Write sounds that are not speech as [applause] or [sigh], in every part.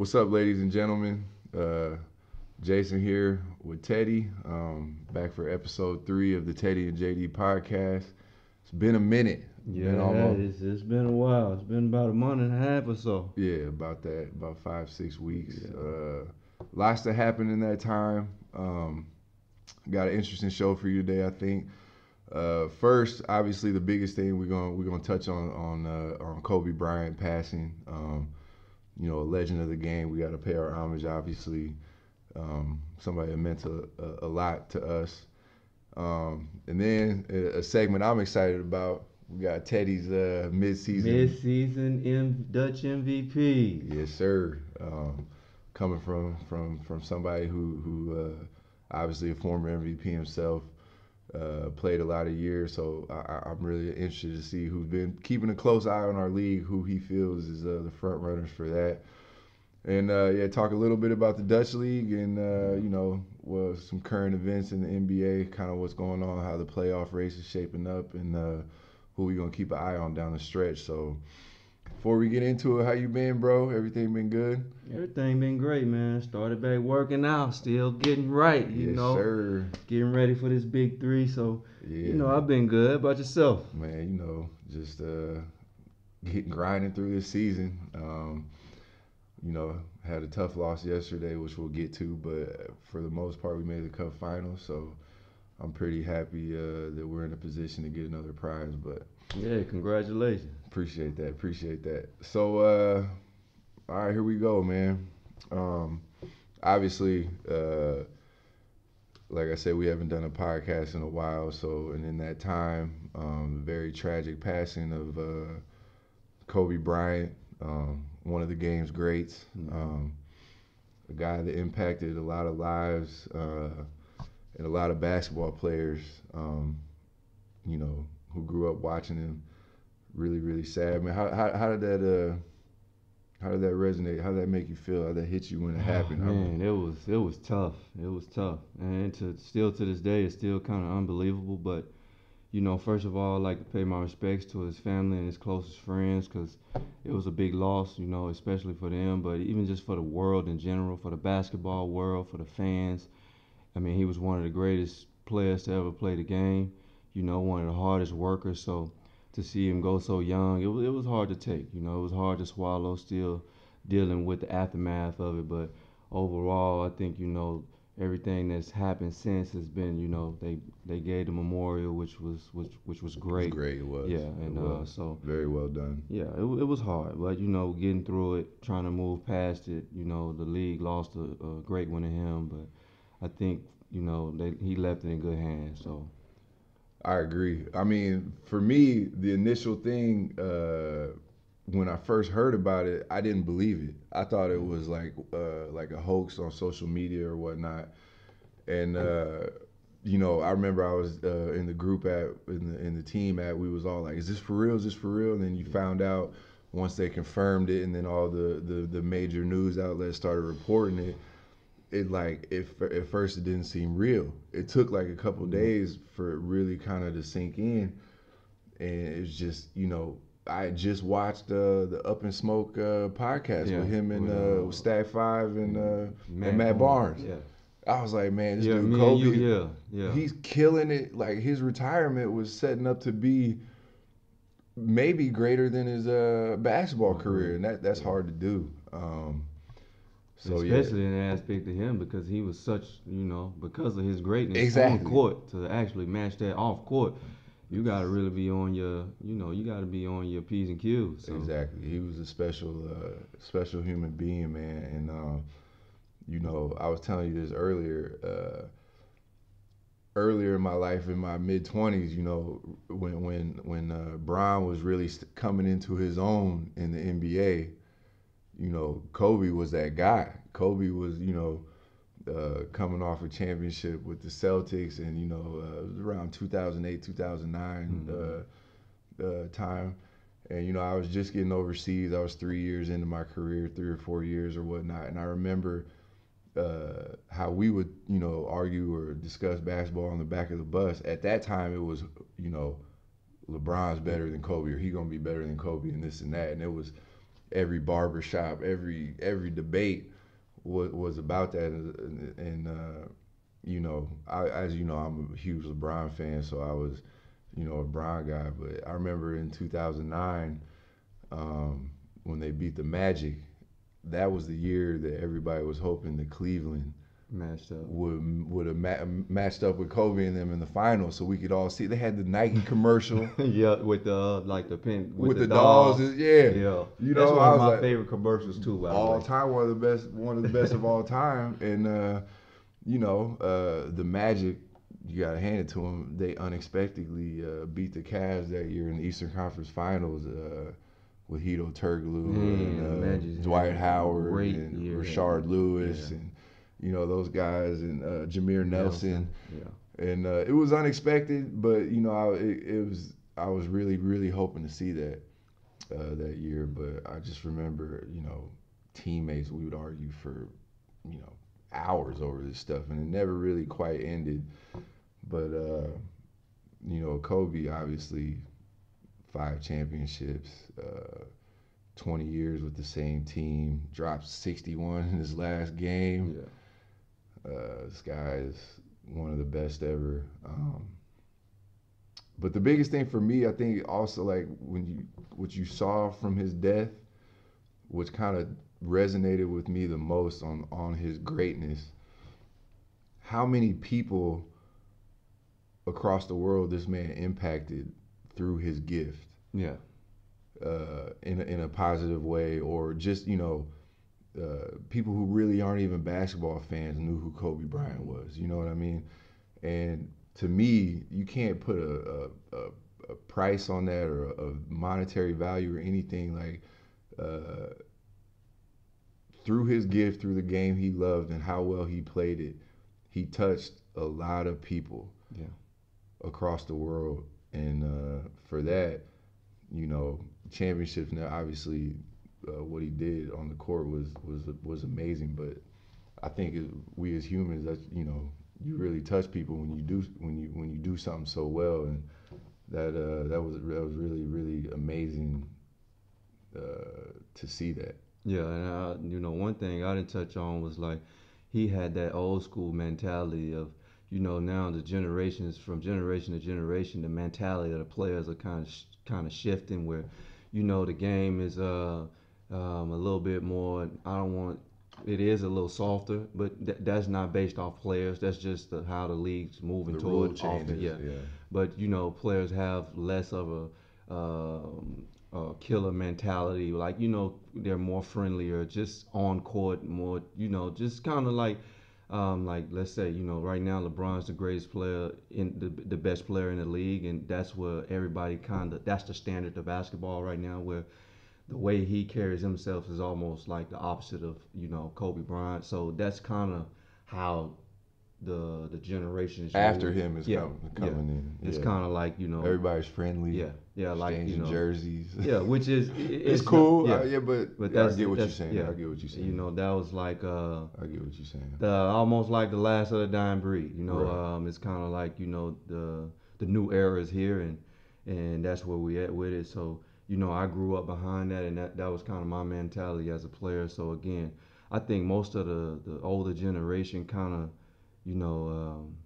What's up, ladies and gentlemen? Uh, Jason here with Teddy, um, back for episode three of the Teddy and JD podcast. It's been a minute. Yeah, Been almost- it's, it's been a while. It's been about a month and a half or so. Yeah, about that, about five, six weeks. Yeah. Uh, lots to happen in that time. Um, got an interesting show for you today, I think. Uh, first, obviously, the biggest thing we're gonna we're gonna touch on on uh, on Kobe Bryant passing. Um, you know, a legend of the game. We got to pay our homage, obviously. Um, somebody that meant a, a, a lot to us. Um, and then a, a segment I'm excited about. We got Teddy's uh, mid-season Mid-season M- Dutch MVP. Yes, sir. Um, coming from from from somebody who who uh, obviously a former MVP himself, uh, played a lot of years. So I, I'm really interested to see who's been keeping a close eye on our league, who he feels is uh, the front runners for that. And uh, yeah, talk a little bit about the Dutch league and uh, you know well, some current events in the NBA, kind of what's going on, how the playoff race is shaping up, and uh, who we're gonna keep an eye on down the stretch. So before we get into it, how you been, bro? Everything been good? Everything been great, man. Started back working out, still getting right, you yes, know. sir. Getting ready for this big three. So, Yeah, you know, I've been good. How about yourself? man. You know, just uh, getting grinding through this season. Um, you know, had a tough loss yesterday, which we'll get to, but for the most part, we made the cup final. So I'm pretty happy uh, that we're in a position to get another prize. But Yeah, congratulations. Appreciate that. Appreciate that. So, uh, all right, here we go, man. Um, obviously, uh, like I said, we haven't done a podcast in a while. So, and in that time, um, very tragic passing of uh, Kobe Bryant, um, one of the game's greats, um, a guy that impacted a lot of lives uh, and a lot of basketball players. Um, you know, who grew up watching him really really sad man how, how, how did that uh how did that resonate how did that make you feel how did that hit you when it happened Oh, man, it was it was tough. It was tough, and to still to this day, it's still kind of unbelievable. But you know, first of all, I'd like to pay my respects to his family and his closest friends, because it was a big loss. You know, especially for them, but even just for the world in general, for the basketball world, for the fans. I mean, he was one of the greatest players to ever play the game. You know, one of the hardest workers. So to see him go so young, it was it was hard to take. You know, it was hard to swallow. Still dealing with the aftermath of it, but overall, I think you know everything that's happened since has been you know they they gave the memorial, which was which which was it was great. great it was Yeah, and uh, so very well done yeah, it, it was hard, but you know, getting through it, trying to move past it. You know, the league lost a, a great one to him, but I think you know they, he left it in good hands. So i agree i mean for me the initial thing uh when i first heard about it i didn't believe it i thought it was like uh like a hoax on social media or whatnot and uh you know, I remember I was uh, in the group at in the in the team at we was all like, "Is this for real? Is this for real?" And then you found out once they confirmed it, and then all the the, the major news outlets started reporting it. It like it, f- at first it didn't seem real. It took like a couple days for it really kind of to sink in, and it's just you know I just watched uh, the All the Smoke uh, podcast Yeah, with him and with, uh, uh, Stack Five and uh, and Matt Barnes. Yeah, I was like, man, this yeah, dude Kobe, you, yeah, yeah. he's killing it. Like his retirement was setting up to be maybe greater than his uh, basketball career, and that that's hard to do. Um, so yeah, Especially in the aspect of him because he was such, you know, because of his greatness Exactly. on court to actually match that off court, you got to really be on your, you know, you got to be on your p's and q's. So. Exactly. He was a special, uh, special human being, man. And um, you know, I was telling you this earlier. Uh, earlier in my life, in my mid twenties, you know, when when when uh, Bron was really st- coming into his own in the NBA, you know, Kobe was that guy. Kobe was, you know. Uh, coming off a championship with the Celtics, and you know, uh, it was around 2008, 2009 uh, uh, time, and you know, I was just getting overseas. I was three years into my career, three or four years or whatnot. And I remember uh, how we would, you know, argue or discuss basketball on the back of the bus. At that time, it was, you know, LeBron's better than Kobe, or he gonna be better than Kobe, and this and that. And it was, every barbershop, every every debate was was about that, and, and uh, you know, I, as you know, I'm a huge LeBron fan, so I was, you know, a Bron guy. But I remember in 2009 um, when they beat the Magic, that was the year that everybody was hoping that Cleveland matched up would would have ma- matched up with Kobe and them in the finals, so we could all see. They had the Nike commercial. [laughs] yeah, with the like the pin with, with the, the dolls. dolls. Yeah, yeah. You That's know, one of my like, favorite commercials too. All way. time, one of the best, one of the best of all time. And uh, you know, uh, the Magic, you gotta hand it to them. They unexpectedly uh, beat the Cavs that year in the Eastern Conference Finals. Uh, with Hedo Turkoglu Man, and uh, Dwight Howard and year. Rashard Lewis Yeah. and you know those guys and uh, Jameer Nelson, Yeah. and uh, it was unexpected, but you know I, it, it was I was really really hoping to see that uh, that year, but I just remember you know teammates we would argue for you know hours over this stuff, and it never really quite ended. But uh, you know Kobe obviously five championships. Uh, 20 years with the same team, dropped 61 in his last game. Yeah. Uh, this guy is one of the best ever. Um, but the biggest thing for me, I think, also like when you what you saw from his death, which kind of resonated with me the most on on his greatness. How many people across the world this man impacted through his gift? Yeah. uh, in a, in a positive way, or just you know, uh, people who really aren't even basketball fans knew who Kobe Bryant was. You know what I mean? And to me, you can't put a a, a, price on that or a, a monetary value or anything like. Uh, through his gift, through the game he loved and how well he played it, he touched a lot of people Yeah. across the world. And uh, for that, you know, championships. Now, obviously, uh, what he did on the court was was was amazing. But I think it, we as humans, you know, you really touch people when you do when you when you do something so well, and that uh, that was that was really really amazing uh, to see that. Yeah, and I, you know, one thing I didn't touch on was like he had that old school mentality of, you know, now the generations from generation to generation, the mentality of the players are kind of sh- kind of shifting where, you know, the game is uh um, a little bit more. I don't want. It is a little softer, but th- that's not based off players. That's just the, how the league's moving The toward changes. offense. yeah. but you know players have less of a, um, a killer mentality like you know they're more friendlier just on court more you know just kind of like um, like let's say you know right now LeBron's the greatest player in the, the best player in the league and that's where everybody kind of that's the standard of basketball right now where the way he carries himself is almost like the opposite of you know Kobe Bryant so that's kind of how the the generations After him is Yeah, com- yeah. coming in. It's yeah. kind of like you know, everybody's friendly. yeah, yeah, like you know, jerseys. yeah, which is [laughs] it- it's, not- cool. yeah, I- Yeah, but, but I that's get what you're saying. Yeah, I get what you're saying. You know, that was like uh, I get what you're saying. the almost like the last of the dying breed. You know, Right. um, it's kind of like you know the the new era is here, and and that's where we at with it. So you know, I grew up behind that, and that that was kind of my mentality as a player. So again, I think most of the the older generation kind of, you know, um,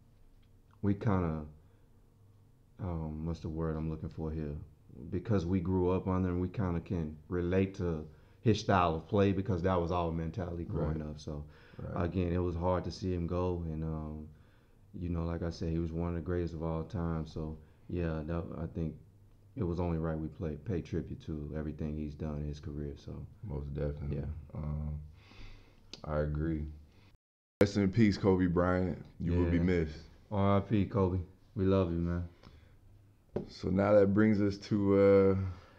we kind of, um, what's the word I'm looking for here? Because we grew up under him, we kind of can relate to his style of play because that was our mentality growing up. So Right. again, it was hard to see him go, and um, you know, like I said, he was one of the greatest of all time. So yeah, that, I think it was only right we play pay tribute to everything he's done in his career. So Most definitely. Yeah. Um, I agree. Rest in peace, Kobe Bryant. You will be missed. R.I.P. Kobe, we love you, man. So now that brings us to uh,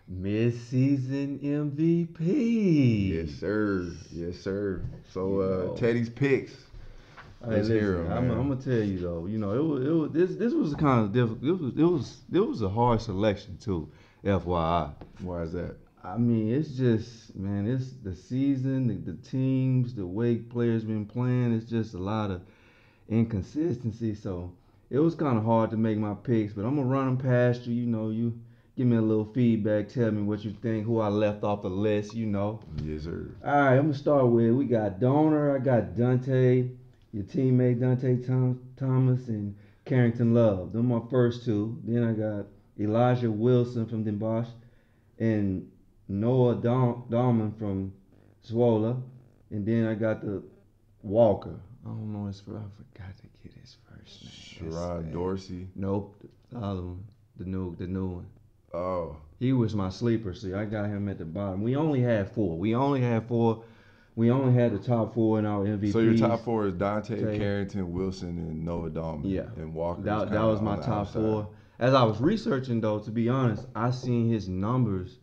Mid-season MVP. yes, sir, yes, sir. So uh. Teddy's picks. Hey, Let's listen, hear 'em, I'm. I'm gonna tell you though. You know, it was, it was this this was kind of difficult. It was it was it was a hard selection too. FYI. Why is that? I mean, it's just man, it's the season, the, the teams, the way players been playing. It's just a lot of inconsistency. So it was kind of hard to make my picks, but I'm gonna run them past you. You know, you Give me a little feedback. Tell me what you think. Who I left off the list. You know. Yes, sir. All right, I'm gonna start with we got Donar. I got Dante, your teammate Dante Tom, Thomas, and Carrington Love. Them my first two. Then I got Elijah Wilson from Den Bosch, and Noah Dahlman from Zwolle, and then I got the Walker. I don't know his first. I forgot to get his first name. Sheron Dorsey. Nope, the other one, the new, the new one. Oh. He was my sleeper. See, I got him at the bottom. We only had four. We only had four. We only had the top four in our MVP. So your top four is Dante, Tay. Carrington, Wilson, and Noah Dahlman. Yeah. And Walker. That, that was my top outside. four. As I was researching, though, to be honest, I seen his numbers.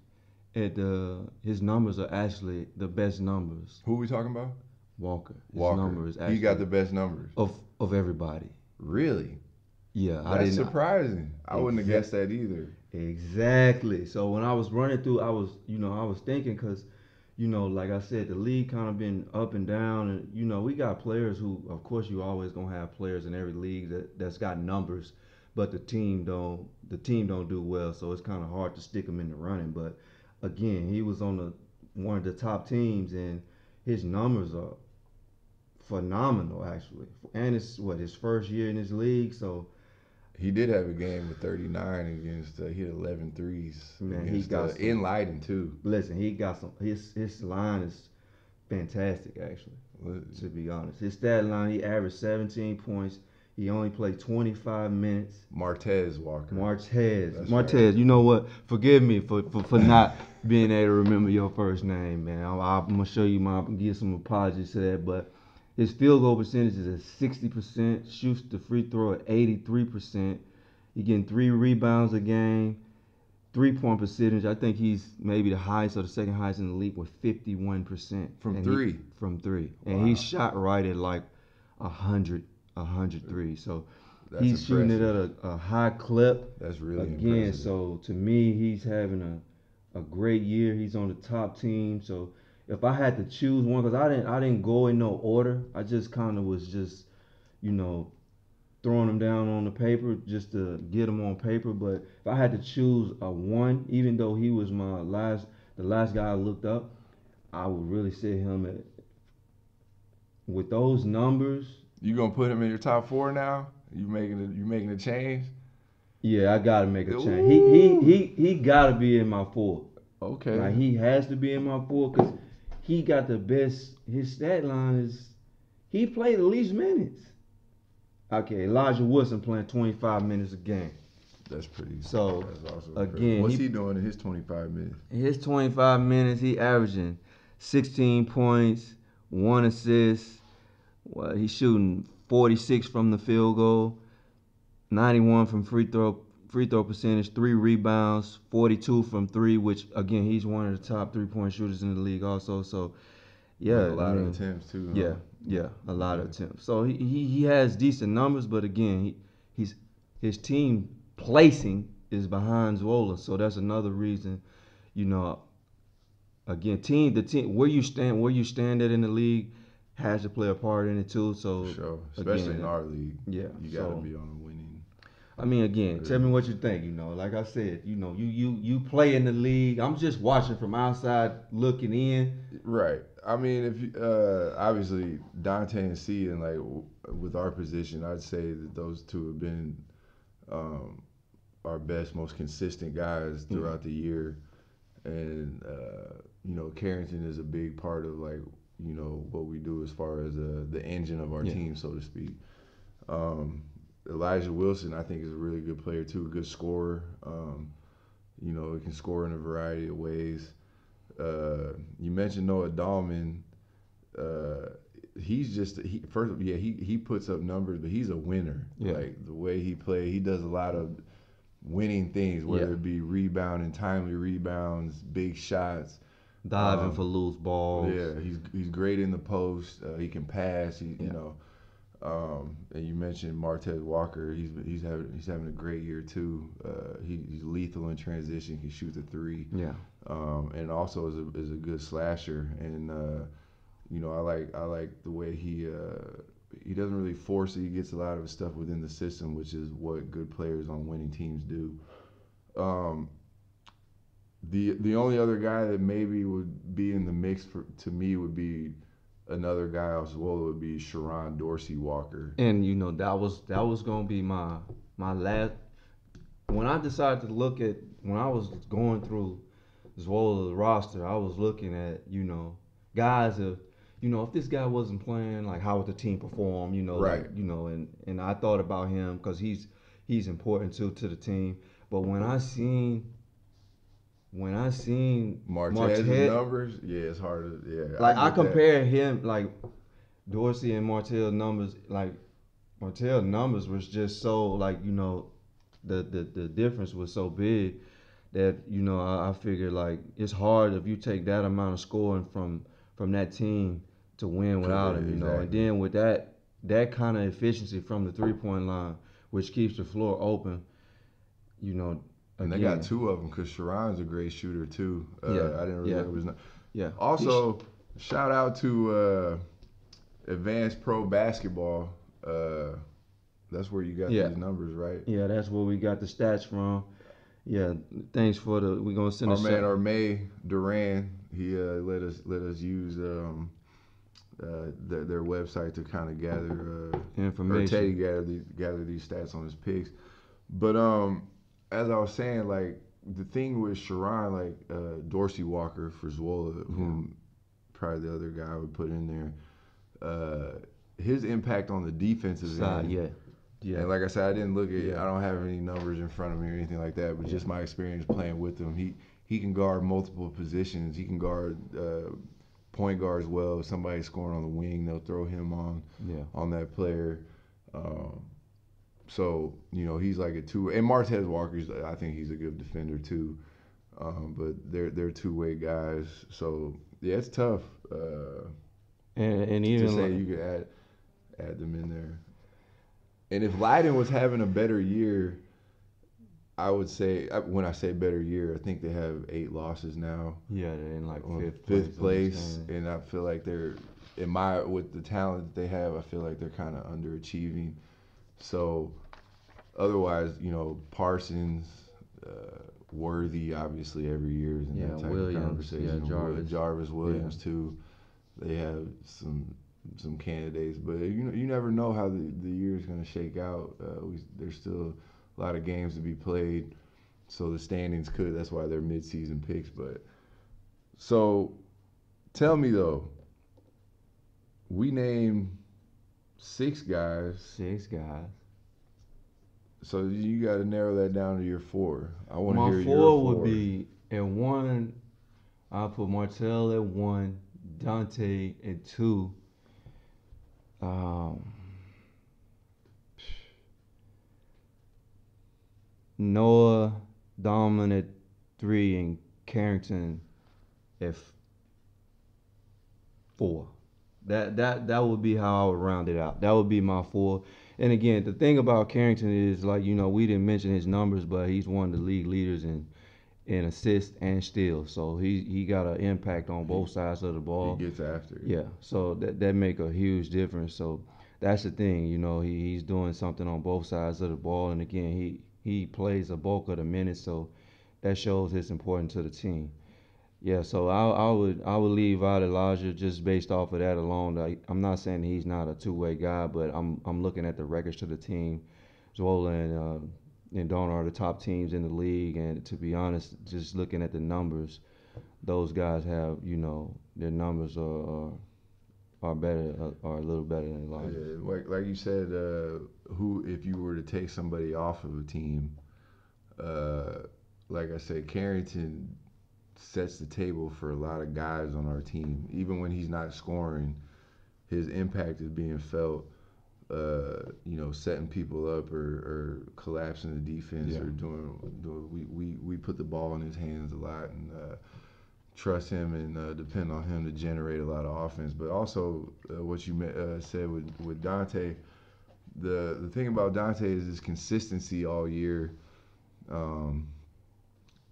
At the his numbers are actually the best numbers. Who are we talking about? Walker. His Walker. Numbers he got the best numbers of of everybody. Really? Yeah, That's I didn't. surprising. I wouldn't have guessed that either. Exactly. So when I was running through, I was, you know, I was thinking because, you know, like I said, the league kind of been up and down, and you know, we got players who, of course, you always gonna have players in every league that that's got numbers, but the team don't, the team don't do well, so it's kind of hard to stick them in the running. But again, he was on the one of the top teams, and his numbers are phenomenal actually, and it's what his first year in his league, so he did have a game with 39 against. Uh, he had 11 threes. Man, he got uh, some, in Leiden too. Listen, he got some. His his line is fantastic actually. What? To be honest, his stat line he averaged 17 points. He only played 25 minutes. Martez Walker. Martez. That's Martez. Right. You know what? Forgive me for, for, for not being able to remember your first name, man. I, am gonna show you my give some apologies to that, but his field goal percentage is at 60%, shoots the free throw at 83%. He getting three rebounds a game, three point percentage. I think he's maybe the highest or the second highest in the league with 51% from and three. He, from three, wow. and he shot right at like a hundred, a hundred three. So That's he's impressive. shooting it at a, a, high clip. That's really again. Impressive. So to me, he's having a a great year. He's on the top team. So if I had to choose one, because I didn't I didn't go in no order. I just kind of was just, you know, throwing them down on the paper just to get them on paper. But if I had to choose a one, even though he was my last the last guy I looked up, I would really say him at with those numbers. You gonna put him in your top four now? You making a, you making a change? Yeah, I gotta make a change. He he he he gotta be in my four. Okay. Like he has to be in my four because he got the best. His stat line is he played the least minutes. Okay, Elijah Woodson playing 25 minutes a game. That's pretty. So that's also again, what's he, he, doing in his 25 minutes? In his 25 minutes, he averaging 16 points, one assist. Well, he's shooting 46 from the field goal, 91 from free throw free throw percentage, three rebounds, 42 from three, which again he's one of the top three point shooters in the league also. So yeah, a lot I mean, of attempts too. Huh? Yeah, yeah, a lot yeah. of attempts. So he, he he has decent numbers, but again he he's his team placing is behind Zwolle, so that's another reason, you know. Again, team the team where you stand where you stand at in the league has to play a part in it too. So sure, especially again, in our league, yeah, you got to so, be on winning I mean, again, tell me what you think. You know, like I said, you know, you you you play in the league. I'm just watching from outside, looking in. Right. I mean, if you, uh, obviously Dante and C and like w- with our position, I'd say that those two have been um, our best, most consistent guys mm-hmm. throughout mm-hmm. the year, and uh, you know, Carrington is a big part of like you know what we do as far as uh, the engine of our yeah. team, so to speak. Um, Elijah Wilson, I think, is a really good player too, a good scorer. Um, you know, he can score in a variety of ways. Uh, you mentioned Noah Dahlman. Uh, he's just he first yeah he he puts up numbers, but he's a winner. Yeah. Like the way he plays, he does a lot of winning things, whether yeah. it be rebounding, timely rebounds, big shots, diving um, for loose balls. Yeah, he's he's great in the post. Uh, he can pass. He yeah. you know um, and you mentioned Martez Walker. He's he's having he's having a great year too. Uh, he, he's lethal in transition. He shoots a three. Yeah. Um, and also is a is a good slasher. And uh, you know I like I like the way he uh, he doesn't really force it. He gets a lot of his stuff within the system, which is what good players on winning teams do. Um, the the only other guy that maybe would be in the mix for to me would be another guy as well would be Sheron Dorsey Walker. And you know that was that was gonna be my my last. When I decided to look at when I was going through Zwolle's roster, I was looking at you know guys of you know if this guy wasn't playing, like how would the team perform? You know, Right. Like, you know, and and I thought about him because he's he's important too to the team. But when I seen when I seen Martez's Martez- numbers, yeah, it's hard yeah. like I, that. compare him like Dorsey and Martell numbers like Martell numbers was just so like you know the the, the difference was so big that you know I, I figured like it's hard if you take that amount of scoring from from that team to win without him you know and then with that that kind of efficiency from the three point line which keeps the floor open you know And they got two of them because Sheron's a great shooter too. Uh, Yeah, I didn't yeah. remember his name. yeah Also, shout out to uh, Advanced Pro Basketball. Uh, that's where you got Yeah. these numbers, right? Yeah, that's where we got the stats from. Yeah, thanks for the. We're gonna send Our a man shout- Armay Duran, he uh, let us let us use um, uh, their, their website to kind of gather uh, or information. Teddy gather these, gather these stats on his picks. But um, as I was saying, like the thing with Sheron, like uh, Dorsey Walker for Zwolle, whom probably the other guy I would put in there, uh, his impact on the defensive Side, end. yeah, yeah, And like I said, I didn't look at. Yeah. I don't have any numbers in front of me or anything like that. But just my experience playing with him, he he can guard multiple positions. He can guard uh, point guard as well. If somebody's scoring on the wing, they'll throw him on yeah. on that player. Um, so you know he's like a two. And Martez Walker's, I think he's a good defender too. Um, but they're they're two way guys. So yeah, it's tough uh, And and to even say like, you could add add them in there. And if Leiden was having a better year, I would say when I say better year, I think they have eight losses now yeah, they're in like fifth, fifth place, understand. and I feel like they're in my with the talent that they have. I feel like they're kind of underachieving. So, otherwise, you know, Parsons, uh, Worthy, obviously every year is in Yeah, that type Williams, of conversation. yeah, Jarvis. Jarvis Williams too. They have some some candidates, but you know, you never know how the, the year is going to shake out. Uh, we, there's still a lot of games to be played, so the standings could. That's why they're midseason picks. But so, tell me though, we named six guys, six guys. so you got to narrow that down to your four. I want to hear four, your four. would be at one. I'll put Martell at one, Dante at two. Um, Noah, at three, and Carrington at f- four. That that that would be how I would round it out. That would be my four. And again, the thing about Carrington is like you know we didn't mention his numbers, but he's one of the league leaders in in assists and steals. So he he got an impact on both sides of the ball. He gets after. it. Yeah, so that that make a huge difference. So that's the thing, you know, he, he's doing something on both sides of the ball, and again, he he plays a bulk of the minutes, so that shows his importance to the team. Yeah, so I I would I would leave out Elijah just based off of that alone. Like, I'm not saying he's not a two way guy, but I'm I'm looking at the records to the team. Zwolle and uh, and Donar are the top teams in the league, and to be honest, just looking at the numbers, those guys have you know their numbers are are, are better uh, are a little better than Elijah. Yeah, like like you said, uh, who if you were to take somebody off of a team, uh, like I said, Carrington sets the table for a lot of guys on our team. Even when he's not scoring, his impact is being felt. Uh, you know, setting people up or, or collapsing the defense Yeah. or doing, doing we, we, we put the ball in his hands a lot and uh, trust him and uh, depend on him to generate a lot of offense. But also, uh, what you uh, said with, with Dante, the the thing about Dante is his consistency all year. Um,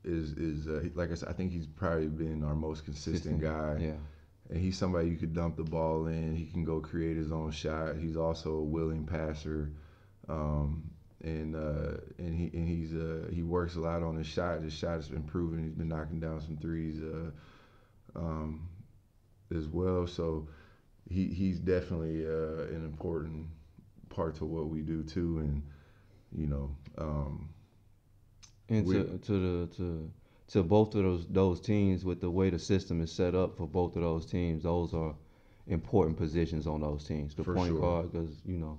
is is uh, like I said, I think he's probably been our most consistent guy, Yeah. and he's somebody you could dump the ball in. He can go create his own shot. He's also a willing passer. Um, and uh, and he and he's uh, he works a lot on his shot. His shot has been proven. He's been knocking down some threes uh, um, as well. So he he's definitely uh, an important part to what we do too. And you know, um, and we- to to the to to both of those those teams with the way the system is set up for both of those teams, those are important positions on those teams. The point sure. guard, because you know.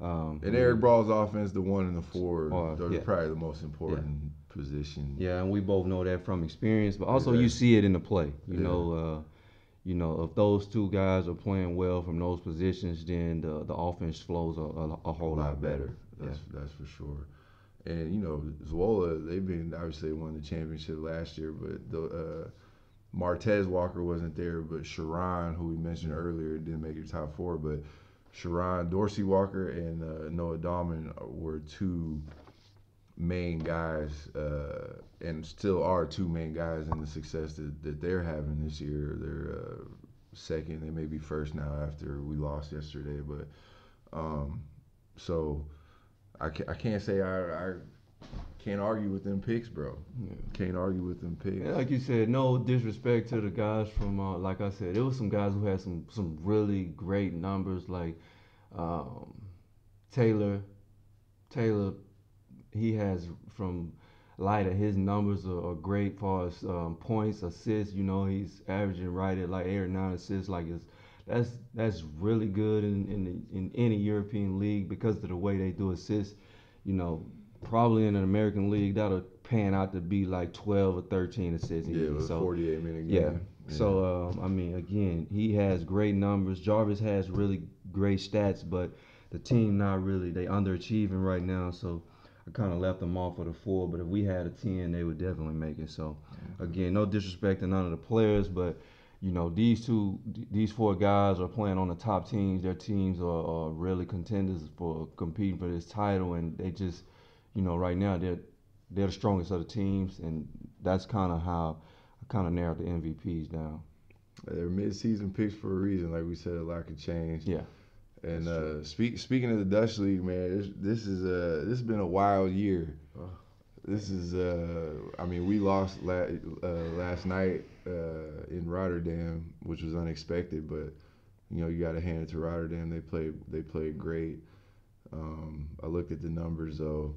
Um, and Erik Braal's offense, the one and the four, those yeah. are probably the most important position. Yeah, and we both know that from experience, but also you see it in the play. You Yeah. know, uh, you know, if those two guys are playing well from those positions, then the the offense flows a, a, a whole lot better. That's that's for sure. And you know, Zwolle, they've been obviously won the championship last year, but the uh, Martez Walker wasn't there, but Sheron, who we mentioned earlier, didn't make the top four, but Sheron, Dorsey Walker, and uh, Noah Dahlman were two main guys, uh, and still are two main guys in the success that, that they're having this year. They're uh, second, they may be first now after we lost yesterday, but um, so I, ca- I can't say I, I can't argue with them picks, bro. Yeah. Can't argue with them picks. And like you said, no disrespect to the guys from, uh, like I said, there was some guys who had some some really great numbers, like um, Taylor. Taylor, he has from light of his numbers are, are great far as um, points, assists. You know, he's averaging right at like eight or nine assists. Like it's that's that's really good in in, the, in any European league because of the way they do assists. You know, probably in an American league that'll pan out to be like 12 or 13 assists. yeah, it even. was so 48 minute yeah. game. So um, I mean, again, he has great numbers. Jarvis has really great stats, but the team not really. They underachieving right now. So I kind of left them off of the four. But if we had a ten, they would definitely make it. So again, no disrespect to none of the players, but you know these two, these four guys are playing on the top teams. Their teams are, are really contenders for competing for this title, and they just, you know, right now they're they're the strongest of the teams, and that's kind of how I kind of narrowed the MVPs down. They're mid-season picks for a reason. Like we said, a lot could change. Yeah. And uh, speak, speaking of the Dutch league, man, this, this is uh, this has been a wild year. This is, uh, I mean, we lost la- uh, last night uh, in Rotterdam, which was unexpected, but you know you got to hand it to Rotterdam. They played they played great. Um, I looked at the numbers though.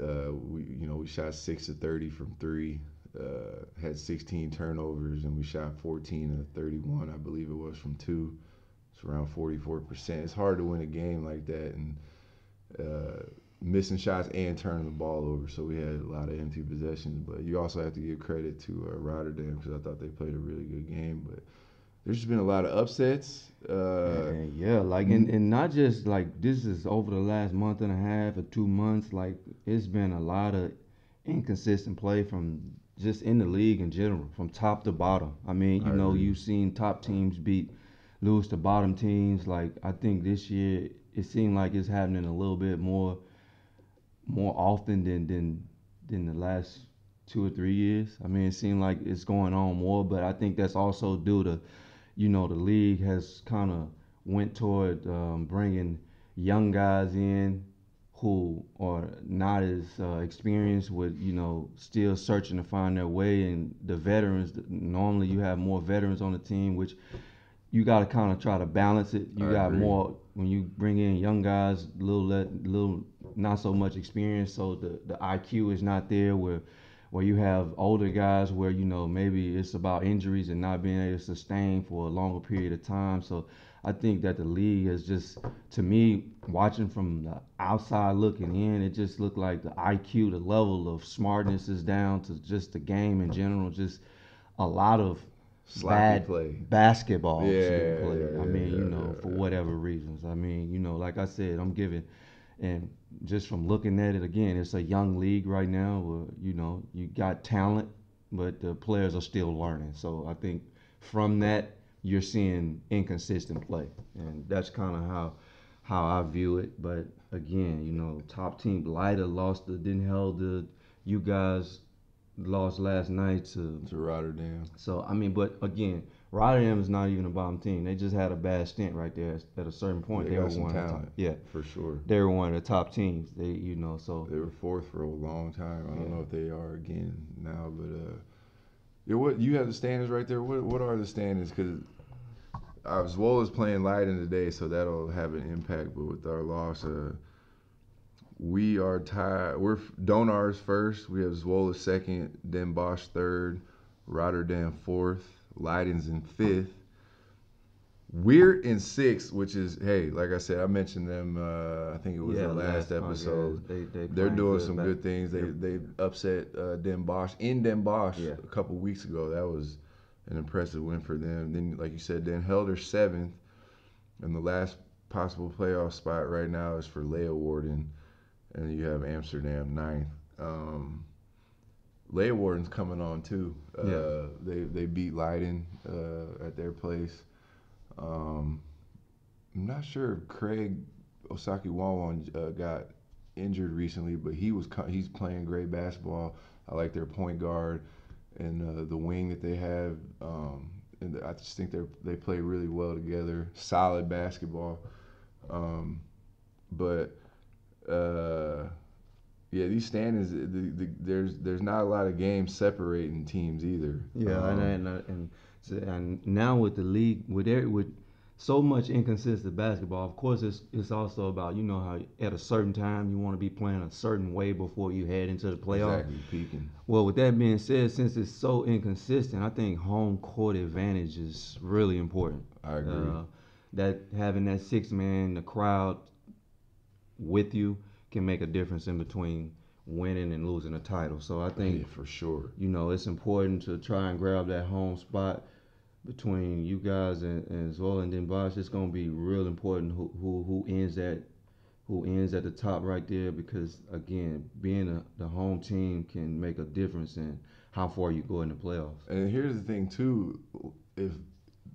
Uh, we you know we shot six to thirty from three. Uh, had 16 turnovers and we shot 14 to 31, I believe it was from two. It's around 44%. It's hard to win a game like that and uh, missing shots and turning the ball over. So we had a lot of empty possessions. But you also have to give credit to uh, Rotterdam because I thought they played a really good game. But there's just been a lot of upsets. Uh, And yeah, like and, and not just like this is over the last month and a half or two months. Like it's been a lot of inconsistent play from just in the league in general, from top to bottom. I mean, you I know, agree. you've seen top teams beat lose to bottom teams. Like I think this year it seemed like it's happening a little bit more more often than than than the last two or three years. I mean, it seemed like it's going on more, but I think that's also due to, you know, the league has kind of went toward um, bringing young guys in who are not as uh, experienced with, you know, still searching to find their way, and the veterans. Normally, you have more veterans on the team, which you got to kind of try to balance it. You I got agree. more when you bring in young guys, little let, little not so much experience, so the the IQ is not there. Where where you have older guys, where you know maybe it's about injuries and not being able to sustain for a longer period of time. So I think that the league is just, to me, watching from the outside looking in, it just looked like the IQ, the level of smartness is down to just the game in general. Just a lot of sloppy bad play. basketball Yeah, played. yeah, I mean, you know, yeah, for yeah. whatever reasons. I mean, you know, like I said, I'm giving, and just from looking at it again, it's a young league right now. Where you know you got talent, but the players are still learning. So I think from that you're seeing inconsistent play, and that's kind of how how I view it. But again, you know, top team Leida lost the didn't held the you guys lost last night to To Rotterdam. so I mean, but again, Rotterdam is not even a bottom team. They just had a bad stint right there. At a certain point, They they, were one of the top, yeah, for sure. they were one of the top teams. They, you know, so They were fourth for a long time. I don't Yeah. know if they are again now, but uh, yeah. What you have the standings right there? What what are the standings? Because as well as playing Leiden today, so that'll have an impact. But with our loss, uh, we are tied. We're Donars first. We have Zwolle second, Den Bosch third, Rotterdam fourth, Leiden's in fifth. We're in sixth, which is hey, like I said, I mentioned them. Uh, I think it was yeah, the last, month, episode. they, they They're doing good some back- good things. They they upset uh, Den Bosch in Den Bosch Yeah. a couple weeks ago. That was an impressive win for them. Then, like you said, Den Helder seventh, and the last possible playoff spot right now is for Leeuwarden, and you have Amsterdam ninth. Um, Leeuwarden's coming on too. Uh, Yeah. They they beat Leiden uh, at their place. Um, I'm not sure if Craig Osaikhwuwuomwan uh, got injured recently, but he was he's playing great basketball. I like their point guard and uh, the wing that they have. Um, and I just think they they play really well together. Solid basketball. Um, but uh, yeah, these standings. The, the, there's there's not a lot of games separating teams either. Yeah, Um, and and, and and now with the league, with there, with so much inconsistent basketball, of course, it's it's also about you know how at a certain time you want to be playing a certain way before you head into the playoff. exactly peaking. Well, with that being said, since it's so inconsistent, I think home court advantage is really important. I agree. Uh, that having that six man, the crowd with you can make a difference in between winning and losing a title. So I think yeah, for sure. you know, it's important to try and grab that home spot between you guys and, and Zwolle and Den Bosch. It's gonna be real important who, who who ends that who ends at the top right there because again, being a, the home team can make a difference in how far you go in the playoffs. And here's the thing too, if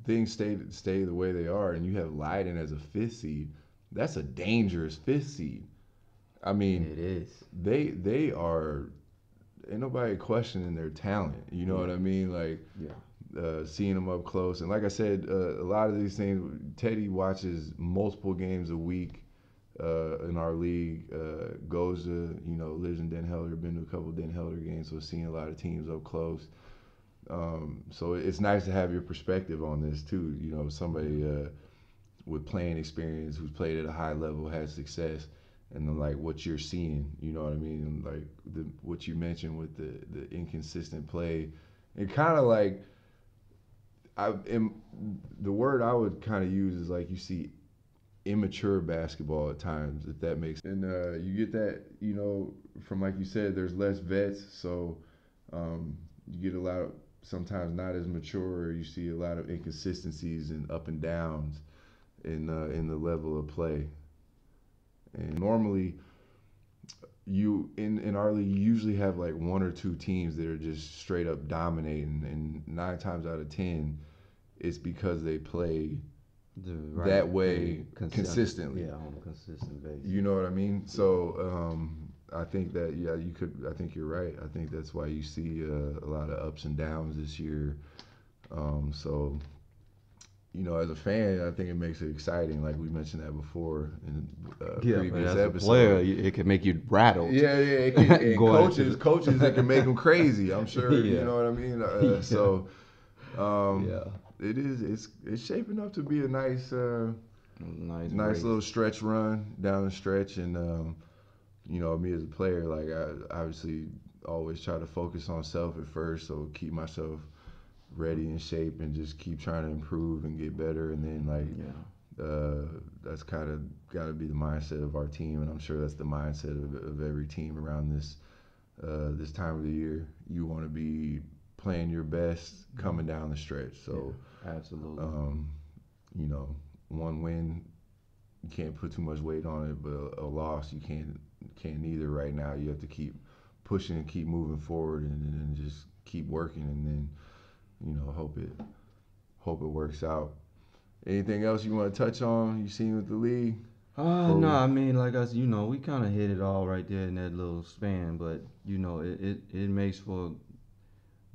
things stay stay the way they are, and you have Leiden as a fifth seed, that's a dangerous fifth seed. I mean, It is. they they are ain't nobody questioning their talent. You know what I mean? Like Yeah. uh, seeing them up close, and like I said, uh, a lot of these things. Teddy watches multiple games a week uh, in our league. Uh, goes to you know lives in Den Helder, been to a couple Den Helder games, so seeing a lot of teams up close. Um, so it's nice to have your perspective on this too. You know, somebody uh, with playing experience who's played at a high level, has success, and then like what you're seeing. You know what I mean? And like the what you mentioned with the the inconsistent play, and kind of like I am the word I would kind of use is like you see immature basketball at times, if that makes. And uh, you get that, you know, from like you said, there's less vets, so um, you get a lot of sometimes not as mature. Or you see a lot of inconsistencies and up and downs in uh, in the level of play. And normally, you in in our league, you usually have like one or two teams that are just straight up dominating, and nine times out of ten, it's because they play The That way, thing, consi- consistently. Yeah, on a consistent basis. You know what I mean? So um, I think that yeah, you could. I think you're right. I think that's why you see uh, a lot of ups and downs this year. Um, so you know, as a fan, I think it makes it exciting. Like we mentioned that before in uh, yeah, previous as a player, it can make you rattled. Yeah, yeah. It can, [laughs] and coaches, coaches, it can make them crazy. I'm sure. You know what I mean? Uh, [laughs] Yeah. So, um, Yeah. it is. It's it's shaping up to be a nice. Uh, Nice, nice race. little stretch run down the stretch and um, you know me as a player like i obviously always try to focus on self at first so keep myself ready in shape and just keep trying to improve and get better and then like Yeah. uh, that's kind of got to be the mindset of our team and i'm sure that's the mindset of, of every team around this uh, this time of the year you want to be playing your best coming down the stretch so Absolutely. um, you know, one win, you can't put too much weight on it, but a, a loss, you can't can't either. Right now, you have to keep pushing and keep moving forward, and, and just keep working, and then you know, hope it hope it works out. Anything else you want to touch on? You seen with the league? Uh, no, I mean, like I said, you know, we kind of hit it all right there in that little span, but you know, it, it, it makes for,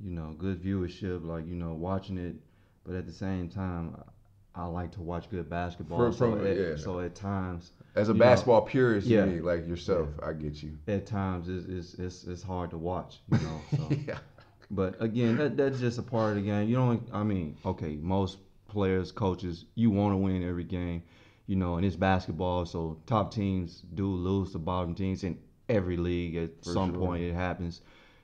you know, good viewership. Like you know, watching it but at the same time, I like to watch good basketball. From- so, from- at, yeah. so at times, As a You know, basketball purist, yeah. you mean, like yourself, I get you. at times it's it's, it's, it's hard to watch. You know. So. [laughs] yeah. But again, that that's just a part of the game. You don't. I mean, okay, most players, coaches, you want to win every game, you know, and it's basketball, so top teams do lose to bottom teams in every league. At For some sure. point, it happens.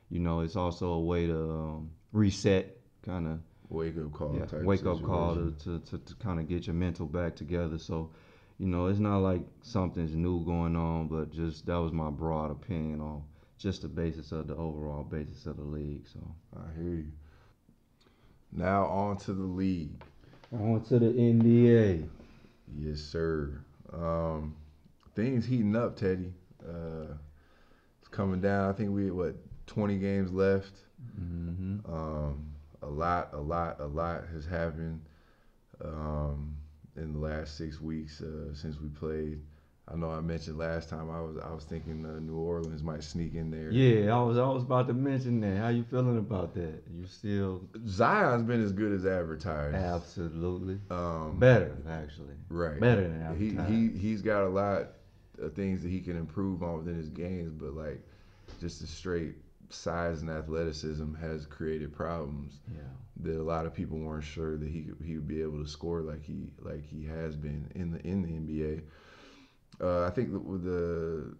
You know, it's also a way to um, reset, kind of Wake up call. yeah, type wake up call to, to, to, to kind of get your mental back together. So, you know, it's not like something's new going on, but just that was my broad opinion on just the basis of the overall basis of the league. So. I hear you. Now on to the league. On to the NBA. Yes, sir. Um, things heating up, Teddy. Uh, it's coming down. I think we had, what twenty games left. Mm-hmm. Um, a lot, a lot, a lot has happened um, in the last six weeks uh, since we played. I know I mentioned last time I was I was thinking uh, New Orleans might sneak in there. Yeah, I was I was about to mention that. How you feeling about that? You still Zion's been as good as advertised. absolutely Um, better actually. Right. Better than advertised. he he he's got a lot of things that he can improve on within his games, but like just the straight size and athleticism has created problems Yeah. that a lot of people weren't sure that he he would be able to score like he like he has been in the in the NBA. Uh, I think the, the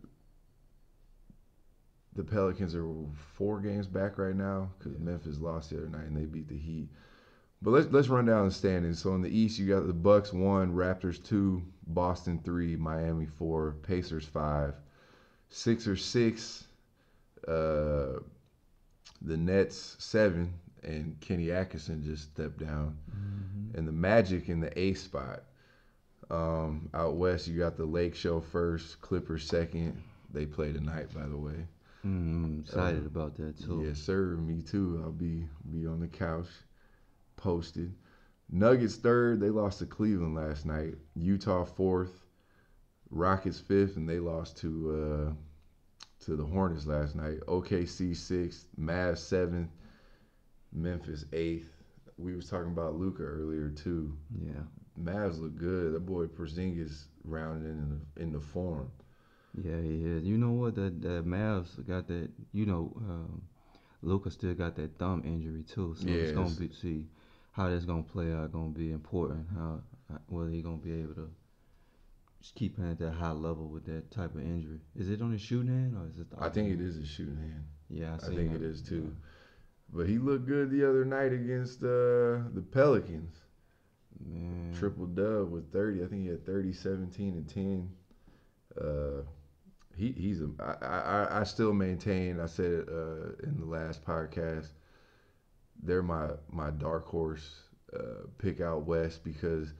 the Pelicans are four games back right now because Yeah. Memphis lost the other night and they beat the Heat. But let's let's run down the standings. So in the East, you got the Bucks one, Raptors two, Boston three, Miami four, Pacers five, Sixers six, uh, the Nets seven, and Kenny Atkinson just stepped down, Mm-hmm. and the Magic in the eighth spot. Um, out west, you got the Lake Show first, Clippers second. They play tonight, by the way. Mm, excited Uh, about that too. Yes, sir. Me too. I'll be be on the couch, posted. Nuggets third. They lost to Cleveland last night. Utah fourth. Rockets fifth, and they lost to uh, to the Hornets last night. OKC sixth. Mavs seventh. Memphis eighth. We was talking about Luka earlier too. Yeah. Mavs look good. That boy Porzingis rounded in the, in the form. Yeah, he is. You know what? That that Mavs got that. You know, um, Luka still got that thumb injury too. So it's gonna be see how that's gonna play out. Gonna be important. How whether he gonna be able to keep playing at that high level with that type of injury. Is it on his shooting hand or is it? The I think it is a shooting hand. Yeah, I, I think that. it is too. But he looked good the other night against uh, the Pelicans. Man. Triple dub with 30. I think he had 30, 17, and 10. Uh, he he's a. I, I I still maintain. I said it uh, in the last podcast. They're my my dark horse uh, pick out west because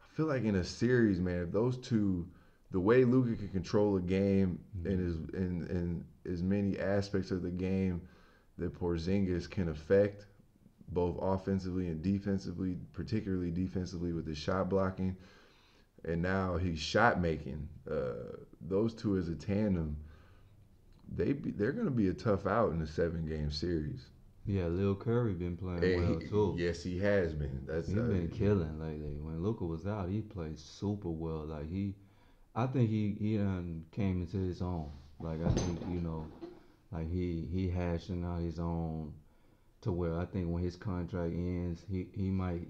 I feel like in a series, man, if those two, the way Luka can control a game in his in in as many aspects of the game that Porzingis can affect, both offensively and defensively, particularly defensively with his shot blocking, and now he's shot making. Uh, those two as a tandem, they be, they're going to be a tough out in a seven game series. Yeah, Lil Curry been playing And well he- too. yes, he has been. That's He uh, been killing lately. When Luka was out, he played super well. Like he, I think he he done came into his own. Like I think you know, like he he hashing out his own, to where I think when his contract ends, he he might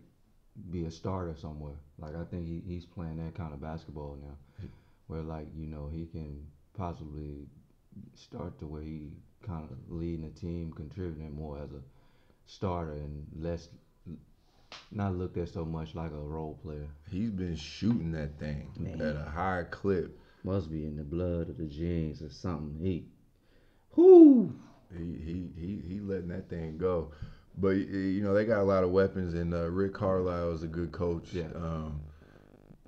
be a starter somewhere. Like I think he, he's playing that kind of basketball now, where like you know he can possibly start to where he kind of leading the team, contributing more as a starter and less not looked at so much like a role player. He's been shooting that thing Man. at a high clip. Must be in the blood of the genes or something. He, whoo, He he he he letting that thing go. But you know they got a lot of weapons, and uh, Rick Carlisle is a good coach. Yeah. Um,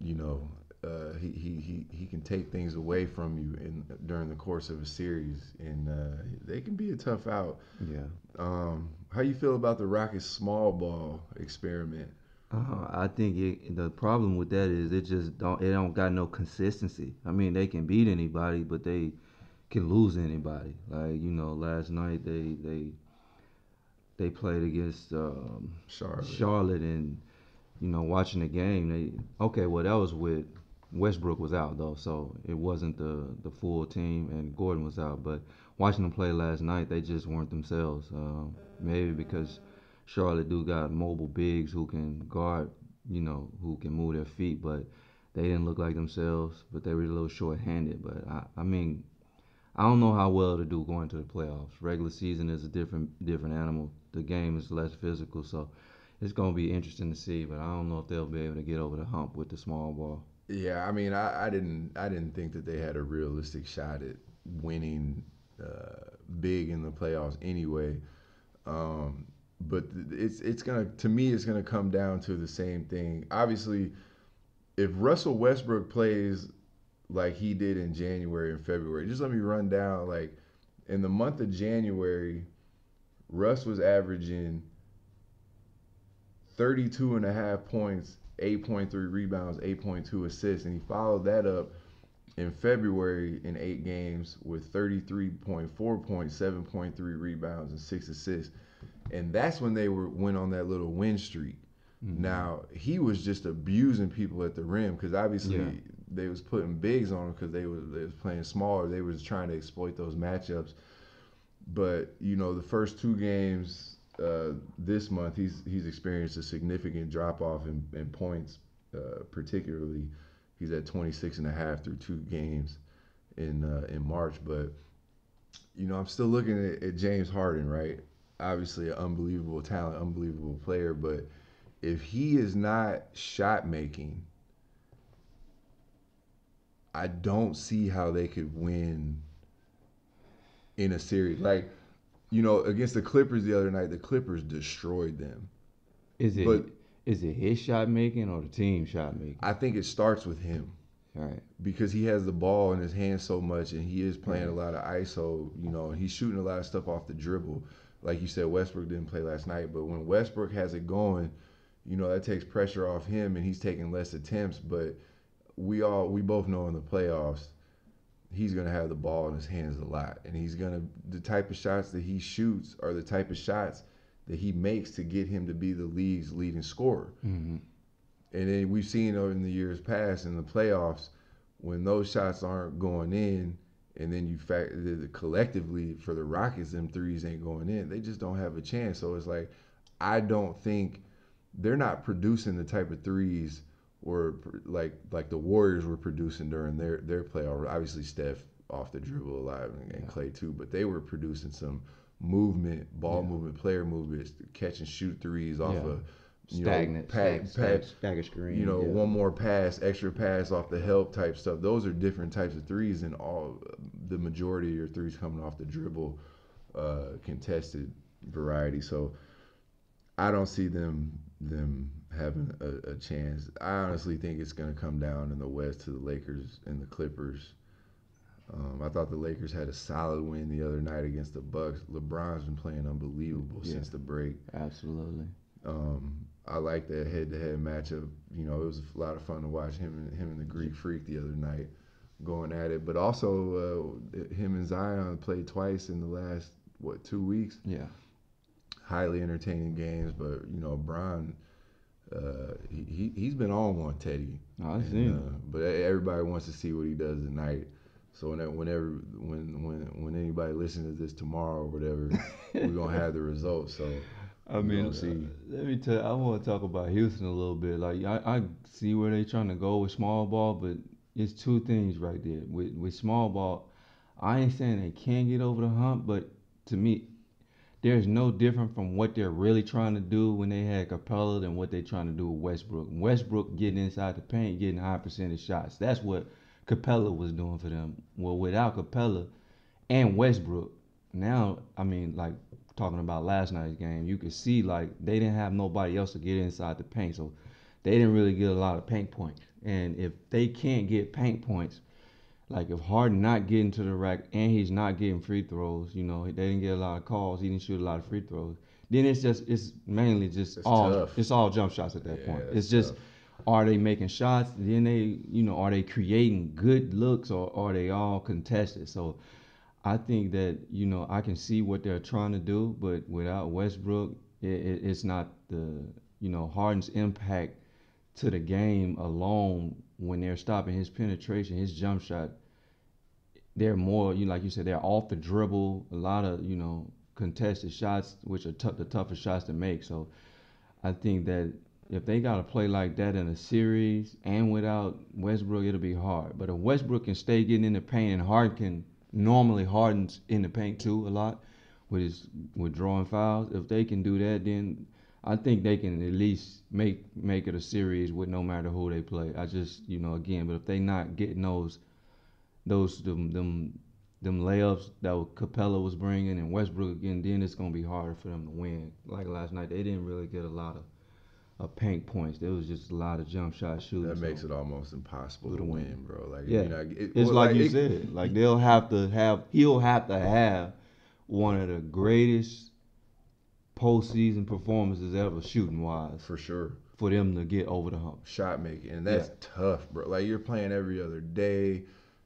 you know, uh, he, he he he can take things away from you in during the course of a series, and uh, they can be a tough out. yeah. Um, how you feel about the Rockets small ball experiment? Uh, I think it, the problem with that is it just don't it don't got no consistency. I mean, they can beat anybody, but they can lose anybody. Like you know, last night they they they played against um, Charlotte. Charlotte, and you know, watching the game, they okay. Well, that was with Westbrook was out though, so it wasn't the the full team, and Gordon was out. But watching them play last night, they just weren't themselves. Uh, maybe because Charlotte do got mobile bigs who can guard, you know, who can move their feet, but they didn't look like themselves. But they were a little short-handed. But I, I mean, I don't know how well to do going to the playoffs. Regular season is a different different animal. The game is less physical, so it's gonna be interesting to see. But I don't know if they'll be able to get over the hump with the small ball. Yeah, I mean, I, I didn't I didn't think that they had a realistic shot at winning uh, big in the playoffs anyway. Um, but it's it's gonna to me it's gonna come down to the same thing. Obviously, if Russell Westbrook plays like he did in January and February, just let me run down like in the month of January, Russ was averaging 32 and a half points, 8.3 rebounds, 8.2 assists, and he followed that up in February in eight games with 33.4 points, 7.3 rebounds, and six assists and that's when they were went on that little win streak. Mm-hmm. Now he was just abusing people at the rim because obviously yeah. They was putting bigs on him because they was they was playing smaller. They was trying to exploit those matchups. But you know the first two games uh, this month he's he's experienced a significant drop off in, in points. Uh, particularly, he's at 26 and a half through two games in uh, in March. But you know I'm still looking at, at James Harden right obviously an unbelievable talent, unbelievable player, but if he is not shot making, I don't see how they could win in a series. Like, you know, against the Clippers the other night, the Clippers destroyed them. Is it but, is it his shot making or the team shot making? I think it starts with him. Right. Because he has the ball in his hand so much and he is playing a lot of ISO, you know, and he's shooting a lot of stuff off the dribble like you said, Westbrook didn't play last night, but when Westbrook has it going, you know that takes pressure off him, and he's taking less attempts. But we all we both know in the playoffs, he's gonna have the ball in his hands a lot, and he's gonna the type of shots that he shoots are the type of shots that he makes to get him to be the league's leading scorer. Mm-hmm. And then we've seen over in the years past in the playoffs when those shots aren't going in and then you fact the collectively for the Rockets, them threes ain't going in. They just don't have a chance. So it's like I don't think they're not producing the type of threes or like like the Warriors were producing during their their playoff. Obviously, Steph off the dribble a lot and, and Klay too, but they were producing some movement, ball yeah. movement, player movements, catch and shoot threes off yeah. of you stagnant, know, pat, stag, stagger screen. You know, yeah. one more pass, extra pass off the help type stuff. Those are different types of threes, and all the majority of your threes coming off the dribble, uh, contested variety. So I don't see them them having a, a chance. I honestly think it's going to come down in the West to the Lakers and the Clippers. Um, I thought the Lakers had a solid win the other night against the Bucks. LeBron's been playing unbelievable yeah. since the break. Absolutely. Um, I like that head-to-head matchup. You know, it was a lot of fun to watch him and him and the Greek Freak the other night going at it. But also, uh, him and Zion played twice in the last what two weeks. Yeah, highly entertaining games. But you know, Bron, uh, he he's been on one, Teddy. Oh, I see. Uh, but everybody wants to see what he does tonight. So whenever when when when anybody listens to this tomorrow or whatever, [laughs] we're gonna have the results. So I mean, uh, let me tell you, I want to talk about Houston a little bit. Like, I, I see where they're trying to go with small ball, but it's two things right there. With with small ball, I ain't saying they can't get over the hump, but to me, there's no different from what they're really trying to do when they had Capela than what they're trying to do with Westbrook. Westbrook getting inside the paint, getting high percentage shots. That's what Capela was doing for them. Well, without Capela and Westbrook, now I mean, like talking about last night's game, you could see like they didn't have nobody else to get inside the paint, so they didn't really get a lot of paint points. And if they can't get paint points, like if Harden not getting to the rack and he's not getting free throws, you know, they didn't get a lot of calls, he didn't shoot a lot of free throws. Then it's just it's mainly just it's all tough. it's all jump shots at that yeah, point. It's just tough. are they making shots? Then they you know are they creating good looks or are they all contested? So I think that you know I can see what they're trying to do, but without Westbrook, it, it, it's not the you know Harden's impact to the game alone when they're stopping his penetration, his jump shot. They're more you like you said, they're off the dribble, a lot of you know contested shots, which are t- the toughest shots to make. So I think that if they got to play like that in a series and without Westbrook, it'll be hard. But if Westbrook can stay getting in the paint and Harden can normally Harden's in the paint too a lot with his with drawing fouls. If they can do that, then I think they can at least make make it a series with no matter who they play. I just you know again, but if they not getting those those them them them layups that Capela was bringing and Westbrook again, then it's gonna be harder for them to win. Like last night, they didn't really get a lot of of paint points. There was just a lot of jump shot shooting. That so- makes it almost impossible to win, bro. Like, Yeah. you know, it, It's well, like you it- said. Like they'll have to have. He'll have to have one of the greatest postseason performances ever, shooting wise, for sure. for them to get over the hump. shot making, and that's tough, bro. Like you're playing every other day.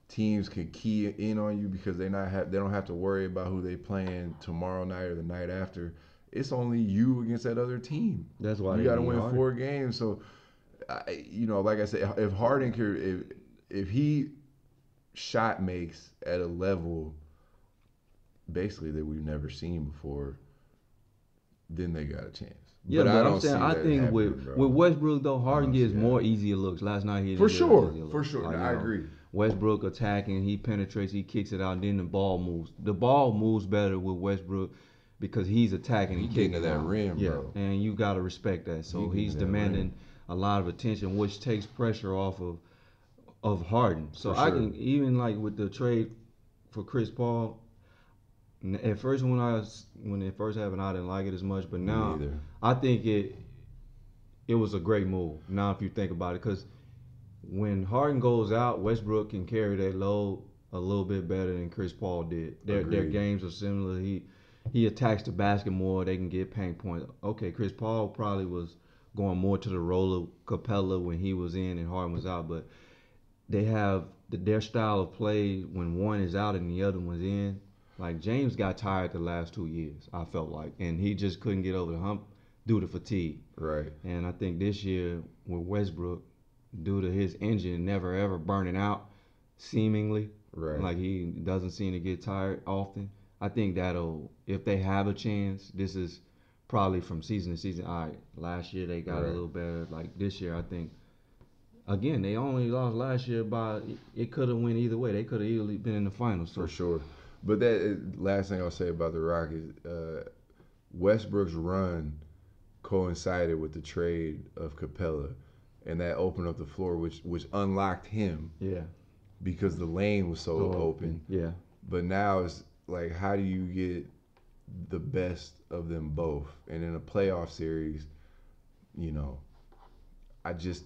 Teams can key in on you because they not have they don't have to worry about who they playing tomorrow night or the night after. It's only you against that other team. That's why you got to win Harden. four games. So, I, you know, like I said, if Harden could, if if he shot makes at a level basically that we've never seen before, then they got a chance. Yeah, but, I I'm don't saying see I think with bro. with Westbrook though, Harden gets that more easier looks. Last night he for sure, for sure, Like, I know, agree. Westbrook attacking, he penetrates, he kicks it out, then the ball moves. The ball moves better with Westbrook because he's attacking. He He getting kicking to that out. rim, yeah, bro. and you got to respect that. So He he's demanding rim. a lot of attention, which takes pressure off of of Harden. So I can even like with the trade for Chris Paul. At first, when I was when it first happened, I didn't like it as much, but now. I think it it was a great move. Now, if you think about it, because when Harden goes out, Westbrook can carry that load a little bit better than Chris Paul did. Their their games are similar. He he attacks the basket more. They can get paint points. Okay, Chris Paul probably was going more to the role of Capela when he was in and Harden was out, but they have the, their style of play when one is out and the other one's in. Like James got tired the last two years, I felt like, and he just couldn't get over the hump due to fatigue. Right. And I think this year with Westbrook, due to his engine never ever burning out, seemingly, Right. like he doesn't seem to get tired often. I think that'll, if they have a chance, this is probably from season to season. All right, last year they got Right. a little better. Like this year, I think. Again, they only lost last year by it could have went either way. They could have easily been in the finals. So For sure. But that last thing I'll say about the Rockets, uh, Westbrook's run coincided with the trade of Capela, and that opened up the floor, which which unlocked him yeah, because the lane was so Oh, open. Yeah, But now it's like, how do you get the best of them both? And in a playoff series, you know, I just,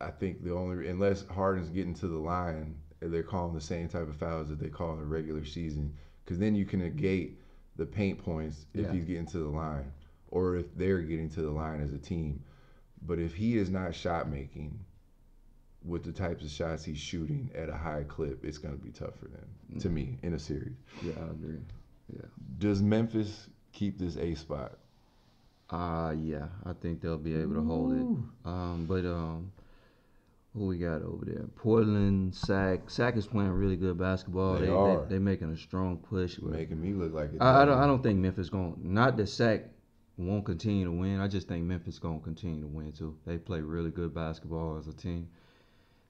I think the only unless Harden's getting to the line, they're calling the same type of fouls that they call in the regular season, because then you can negate the paint points if Yeah. he's getting to the line, or if they're getting to the line as a team. But if he is not shot making with the types of shots he's shooting at a high clip, it's going to be tough for them, to me, in a series. yeah, I agree. Yeah. Does Memphis keep this A spot? Uh yeah, I think they'll be able to hold it. Um, but um, who we got over there? Portland, Sac. Sac is playing really good basketball. They they, are. They, are making a strong push. Making me look like a I, I don't. I don't think Memphis going. Not that Sac won't continue to win. I just think Memphis going to continue to win too. They play really good basketball as a team.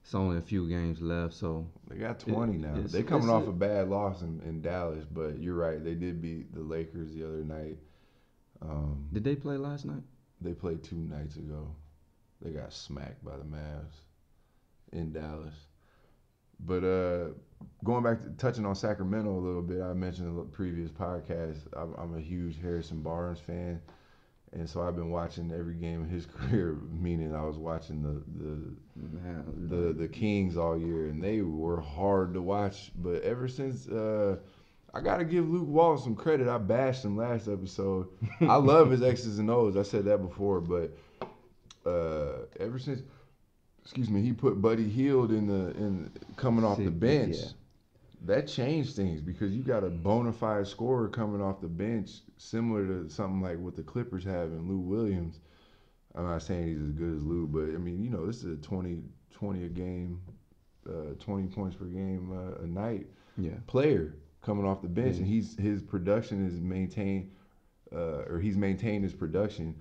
It's only a few games left, so They got 20 now. it's- They coming off a- a bad loss in, in Dallas, but you're right. They did beat the Lakers the other night. Um, did they play last night? they played two nights ago. They got smacked by the Mavs in Dallas. But uh, going back to touching on Sacramento a little bit, I mentioned in the previous podcast, I'm, I'm a huge Harrison Barnes fan. And so I've been watching every game of his [laughs] career, meaning I was watching the, the Man, the the Kings all year, and they were hard to watch. But ever since, uh, I gotta give Luke Walton some credit. I bashed him last episode. [laughs] I love his X's and O's. I said that before, but uh, ever since, excuse me, he put Buddy Hield in the in coming off the bench. yeah. that changed things because you got a bona fide scorer coming off the bench, similar to something like what the Clippers have in Lou Williams. I'm not saying he's as good as Lou, but I mean, you know, this is a 20, 20 a game, uh, 20 points per game uh, a night Yeah. player coming off the bench, Yeah. and he's his production is maintained, uh, or he's maintained his production.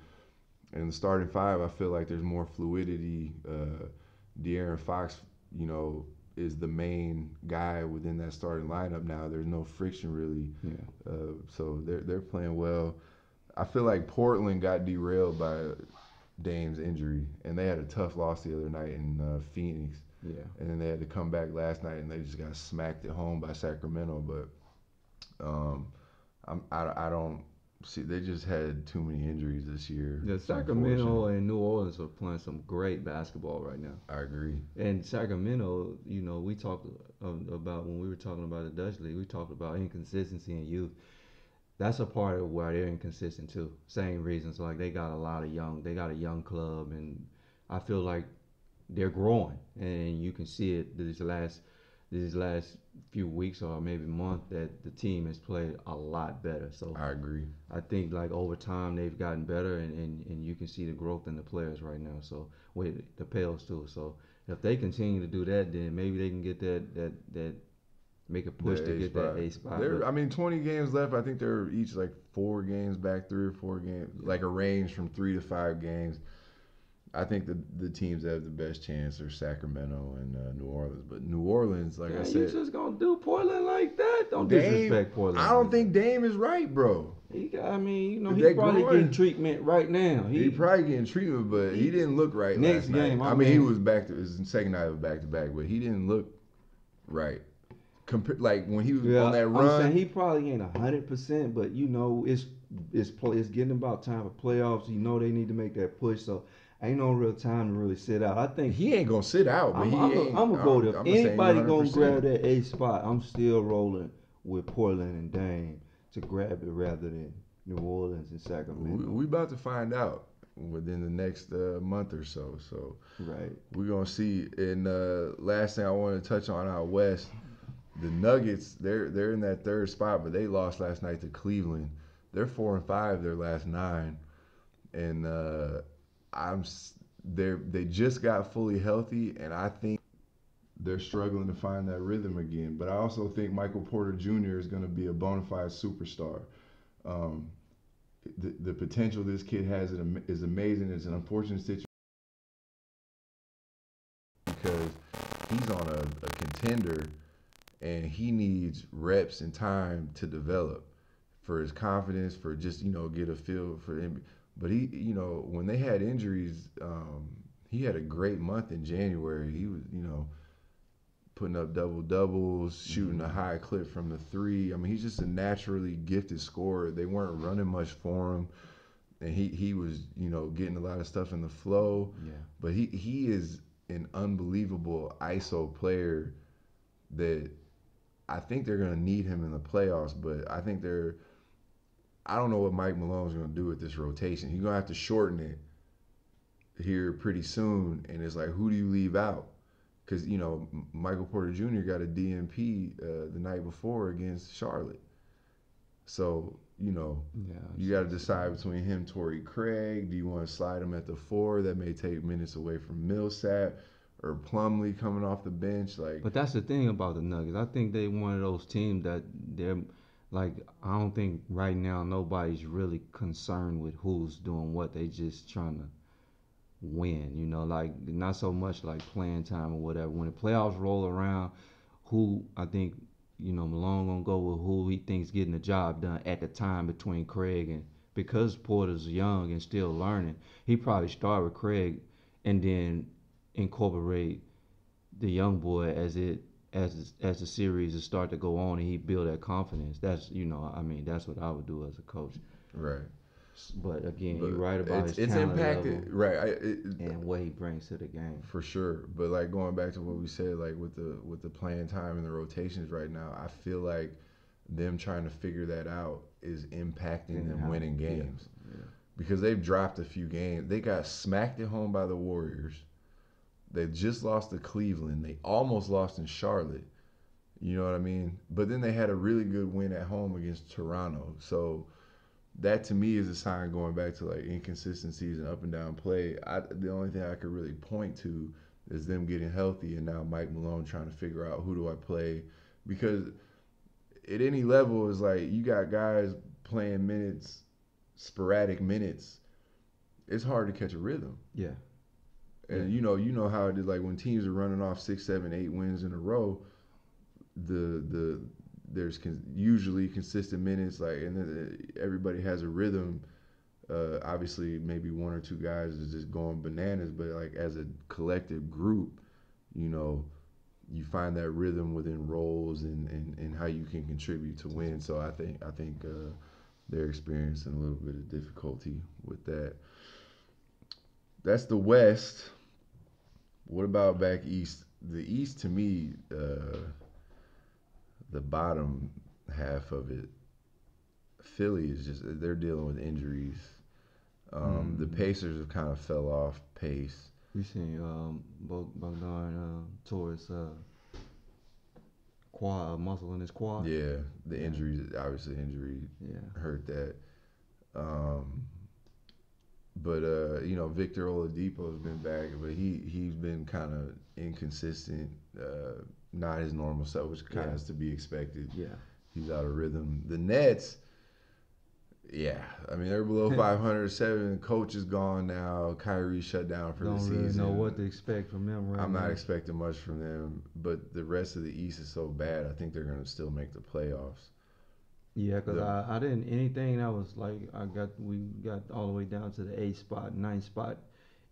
And the starting five, I feel like there's more fluidity. Uh, De'Aaron Fox, you know, is the main guy within that starting lineup now. There's no friction really, Yeah. uh, so they're they're playing well. I feel like Portland got derailed by Dame's injury, and they had a tough loss the other night in uh, Phoenix Yeah. and then they had to come back last night and they just got smacked at home by Sacramento. But um, I'm, I, I don't see they just had too many injuries this year. The It's Sacramento and New Orleans are playing some great basketball right now. I agree. And Sacramento, you know, we talked um, about when we were talking about the Dutch league. We talked about inconsistency in youth. That's a part of why they're inconsistent too. Same reasons, like they got a lot of young. They got a young club, and I feel like they're growing, and you can see it these last these last few weeks or maybe month that the team has played a lot better. So I agree. I think like over time they've gotten better and, and, and you can see the growth in the players right now. So with the Pels too. So if they continue to do that, then maybe they can get that that that make a push to get spot. that A spot. They're- I mean, 20 games left. I think they're each like four games back, three or four games, like a range from three to five games. I think the the teams that have the best chance are Sacramento and uh, New Orleans. But New Orleans, like Man, I you just gonna do Portland like that? Don't Dame- disrespect Portland. I don't think Dame is right, bro. he I mean, you know, They he probably growing. getting treatment right now. He, He, probably getting treatment, but he, he- didn't look right Next last game, night. I I mean, he was back to his second night of back to back, but he didn't look right. Compa- like when he was yeah, on that run, he probably ain't hundred percent, but you know, it's it's play, it's getting about time for playoffs. You know, they need to make that push. So ain't no real time to really sit out. I think he ain't gonna sit out. But I'm, he I'm, ain't, gonna go to I'm anybody gonna grab that A spot. I'm still rolling with Portland and Dame to grab it rather than New Orleans and We, Sacramento. we about to find out within the next uh, month or so. So right. we're gonna see. And uh, last thing I want to touch on out west, the Nuggets. They're they're in that third spot, but they lost last night to Cleveland. They're four and five. Their last nine, and uh, I'm they're they just got fully healthy, and I think they're struggling to find that rhythm again. But I also think Michael Porter Jr. is going to be a bona fide superstar. Um, the, the potential this kid has is is amazing. It's an unfortunate situation because he's on a, a contender and he needs reps and time to develop for his confidence, for just you know get a feel for him. But he, you know, when they had injuries, um, he had a great month in January. He was, you know, putting up double doubles, shooting a high clip from the three. I mean, he's just a naturally gifted scorer. They weren't running much for him, and he he was, you know, getting a lot of stuff in the flow. Yeah. But he he is an unbelievable ISO player that I think they're gonna need him in the playoffs. But I think they're I don't know what Mike Malone's gonna do with this rotation. He's gonna have to shorten it here pretty soon, and it's like who do you leave out? Because you know Michael Porter Jr. got a DNP uh, the night before against Charlotte, so you know Yeah. you got to decide between him, Torrey Craig. Do you want to slide him at the four? That may take minutes away from Millsap or Plumlee coming off the bench. Like, But that's the thing about the Nuggets. I think they one of those teams that they're like I don't think right now nobody's really concerned with who's doing what. They just trying to win, you know, like not so much like playing time or whatever. When the playoffs roll around, who I think, you know, Malone gonna go with who he thinks getting the job done at the time between Craig and because Porter's young and still learning, he probably start with Craig and then incorporate the young boy as it as as the series is start to go on and he build that confidence. That's you know, I mean, that's what I would do as a coach. right. But again, But you're right about it's, his it's impacted, level right? I, it, and what he brings to the game. for sure. But like going back to what we said, like with the with the playing time and the rotations right now, I feel like them trying to figure that out is impacting And them how- winning yeah, games. yeah. because they've dropped a few games. They got smacked at home by the Warriors. They just lost to Cleveland. They almost lost in Charlotte. You know what I mean? But then they had a really good win at home against Toronto. So that to me is a sign going back to like inconsistencies and up and down play. I, the only thing I could really point to is them getting healthy and now Mike Malone trying to figure out who do I play because at any level is like you got guys playing minutes, sporadic minutes. It's hard to catch a rhythm. Yeah. And you know, you know how it is. Like when teams are running off six, seven, eight wins in a row, the the there's con- usually consistent minutes. Like and then everybody has a rhythm. Uh, obviously, maybe one or two guys is just going bananas, but like as a collective group, you know, you find that rhythm within roles and, and, and how you can contribute to win. So I think I think uh, they're experiencing a little bit of difficulty with that. That's the West. What about back east? The East to me, uh, the bottom half of it, Philly is just they're dealing with injuries. Um, The Mm. Pacers have kind of fell off pace. We seen um, Bog- Bogdan uh, tore his uh, quad, uh, muscle in his quad. Yeah, the injuries, obviously, injury Yeah. hurt that. Um, but uh, you know, Victor Oladipo's been back, but he he's been kind of inconsistent, uh, not his normal self, which kind of Yeah. is to be expected. Yeah. He's out of rhythm. The Nets, yeah, I mean they're below [laughs] 500. Seven coach is gone now. Kyrie shut down for the season Don't season. really know what to expect from them right I'm now. not expecting much from them, but the rest of the East is so bad. I think they're gonna still make the playoffs. Yeah, cause The- I, I didn't anything that was like I got we got all the way down to the eighth spot, ninth spot.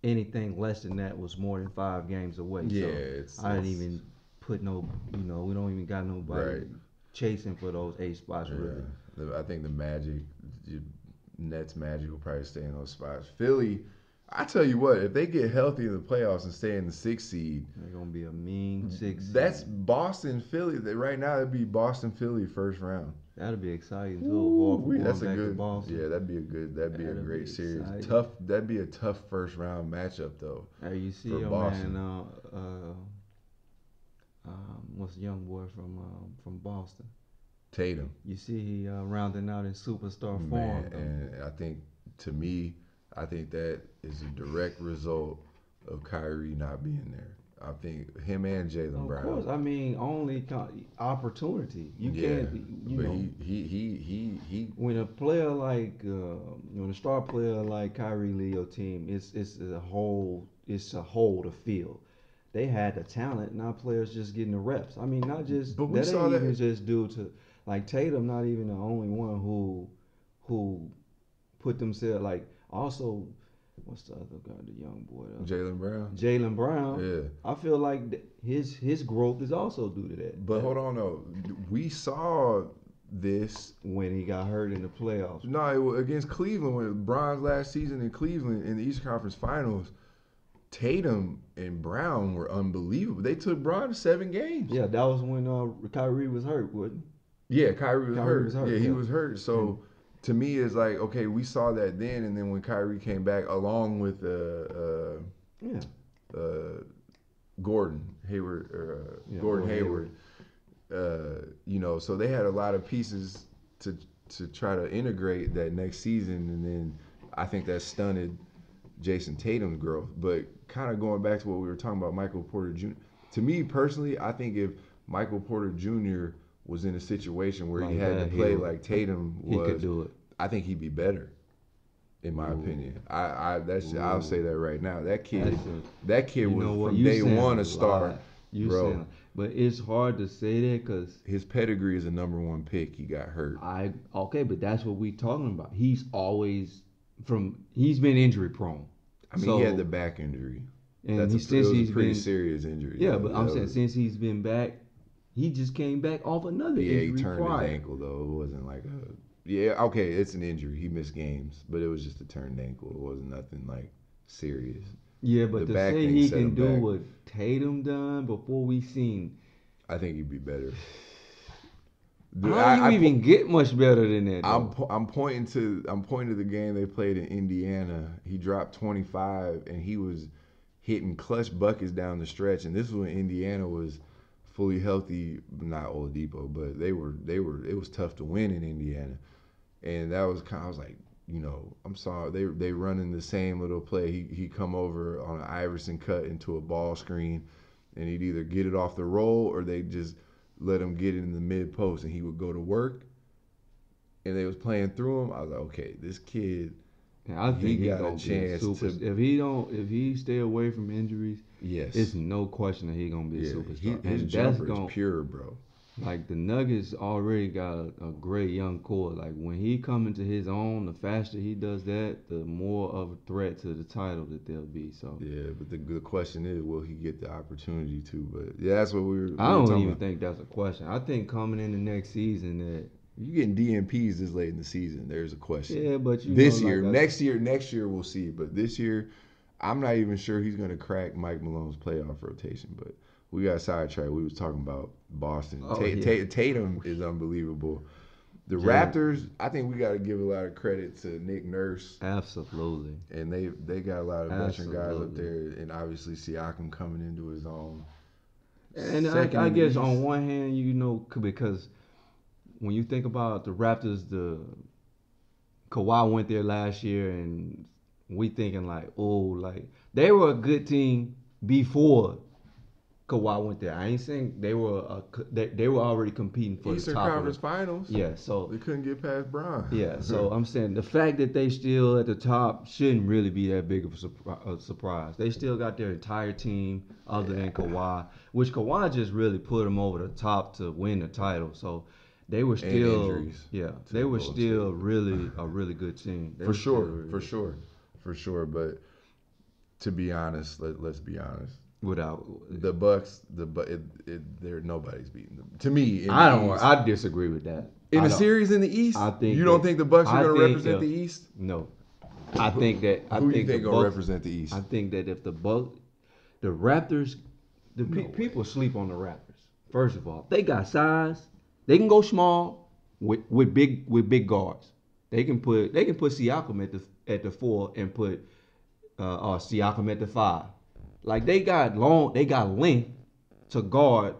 Anything less than that was more than five games away. Yeah, so it's. I didn't it's- even put no, you know, we don't even got nobody Right. chasing for those eight spots really. Yeah, The- I think the Magic, the Nets Magic will probably stay in those spots. Philly, I tell you what, if they get healthy in the playoffs and stay in the sixth seed, They're gonna be a mean six. that's. Boston, Philly. That right now it'd be Boston, Philly first round. That'll be exciting too. Ooh, that's a good. Boston. Yeah, that'd be a good. That'd be a That'll be great series. exciting. Tough. That'd be a tough first round matchup though. Hey, you see for your Boston. man, uh, uh, um, what's the young boy from um, from Boston? Tatum, You see he uh, rounding out in superstar man, form. though. and I think to me, I think that is a direct result of Kyrie not being there. I think him and Jaylen Brown. Of course, I mean only opportunity. You Yeah, can't, you but know, he, he he he he when a player like uh, when a star player like Kyrie your team, it's it's a whole it's a whole to field. They had the talent, now players just getting the reps. I mean, not just But we that saw ain't that- even just due to like Tatum, not even the only one who who put themselves like also what's the other guy, the young boy, Jaylen Brown. Jaylen Brown. Yeah. I feel like his his growth is also due to that. But hold on though. We saw this when he got hurt in the playoffs. no it was against Cleveland when Bron's last season in Cleveland in the Eastern Conference Finals. Tatum and Brown were unbelievable. They took Bron to seven games. Yeah, that was when uh, Kyrie was hurt, wasn't? Yeah, Kyrie was, Kyrie hurt. was hurt, Yeah, he yeah. was hurt. So to me, it's like okay, we saw that then, and then when Kyrie came back, along with uh, he? Yeah. uh, uh, Gordon Hayward, or, uh, Yeah, Gordon Gordon Hayward, uh, you know, so they had a lot of pieces to to try to integrate that next season, and then I think that stunted Jayson Tatum's growth. But kind of going back to what we were talking about, Michael Porter Jr. To me personally, I think if Michael Porter Jr. was in a situation where he had to play would- like Tatum was, He could do it. I think he'd be better. In my Ooh. opinion, I, I that's I'll say that right now. That kid, a- that kid was from You day one a star. You bro. saying- but it's hard to say that because His pedigree is a number one pick. He got hurt. I okay, but that's what we're talking about. He's always from. He's been injury prone. I mean, So- he had the back injury. and That's he, a, since was he's a pretty been serious injury. yeah, though. but I'm That saying was- since he's been back, he just came back off another yeah, he turned prior. his ankle though. It wasn't like a yeah. Okay, it's an injury. He missed games, but it was just a turned ankle. It wasn't nothing like serious. Yeah, but The to say he can do back. what Tatum done before we seen. I think he'd be better. Dude, How do you I even get much better than that? I'm po- I'm pointing to I'm pointing to the game they played in Indiana. He dropped 25 and he was hitting clutch buckets down the stretch. And this was when Indiana was fully healthy, not Oladipo, but they were they were it was tough to win in Indiana, and that was kind. Of, I was like, you know, I'm sorry they they running the same little play. He he come over on an Iverson cut into a ball screen, and he'd either get it off the roll or they just let him get it in the mid post, and he would go to work. And they was playing through him. I was like, okay, this kid. I think He he, got a chance super, to- if he don't if he stay away from injuries, Yes. it's no question that he gonna be a yeah, superstar. he, his and that's jumper gonna is pure, bro. Like the Nuggets already got a, a great young core. Like when he come into his own, the faster he does that, the more of a threat to the title that they'll be. So Yeah, but the good question is, will he get the opportunity to? But yeah, that's what we were. We I don't even about. think that's a question. I think coming in the next season that You getting DNPs this late in the season? There's a question. yeah, but you this know, year, like next year, next year we'll see. But this year, I'm not even sure he's gonna crack Mike Malone's playoff rotation. But we got sidetracked. We was talking about Boston. Oh, Ta- yeah. Ta- Tatum is unbelievable. The Yeah. Raptors, I think we got to give a lot of credit to Nick Nurse, absolutely. and they they got a lot of veteran guys up there, and obviously Siakam coming into his own. And I, I guess East. on one hand, you know, because when you think about the Raptors, the Kawhi went there last year, and we thinking like, oh, like they were a good team before Kawhi went there. I ain't saying they were a, c- they, they were already competing for Eastern the top. Conference Finals. yeah, so They couldn't get past Bron. yeah, so [laughs] I'm saying the fact that they still at the top shouldn't really be that big of a, surpri- a surprise. They still got their entire team other than Kawhi, which Kawhi just really put them over the top to win the title. So they were still, injuries yeah, they were still really [laughs] a really good team. They for sure, really for good. sure, for sure. But to be honest, let, let's be honest. Without, The Bucks, the but it, it, they're nobody's beating them. To me, I don't. East. I disagree with that. in I a series in the East. I think you don't think the Bucks are going to represent if- the East. No, I think that. I Who think you think the going to Bucks- represent the East? I think that if the Buck, the Raptors, the No way. people sleep on the Raptors. First of all, they got size. They can go small with, with big with big guards. They can put they can put Siakam at the at the four and put uh, uh Siakam at the five. Like they got long, they got length to guard.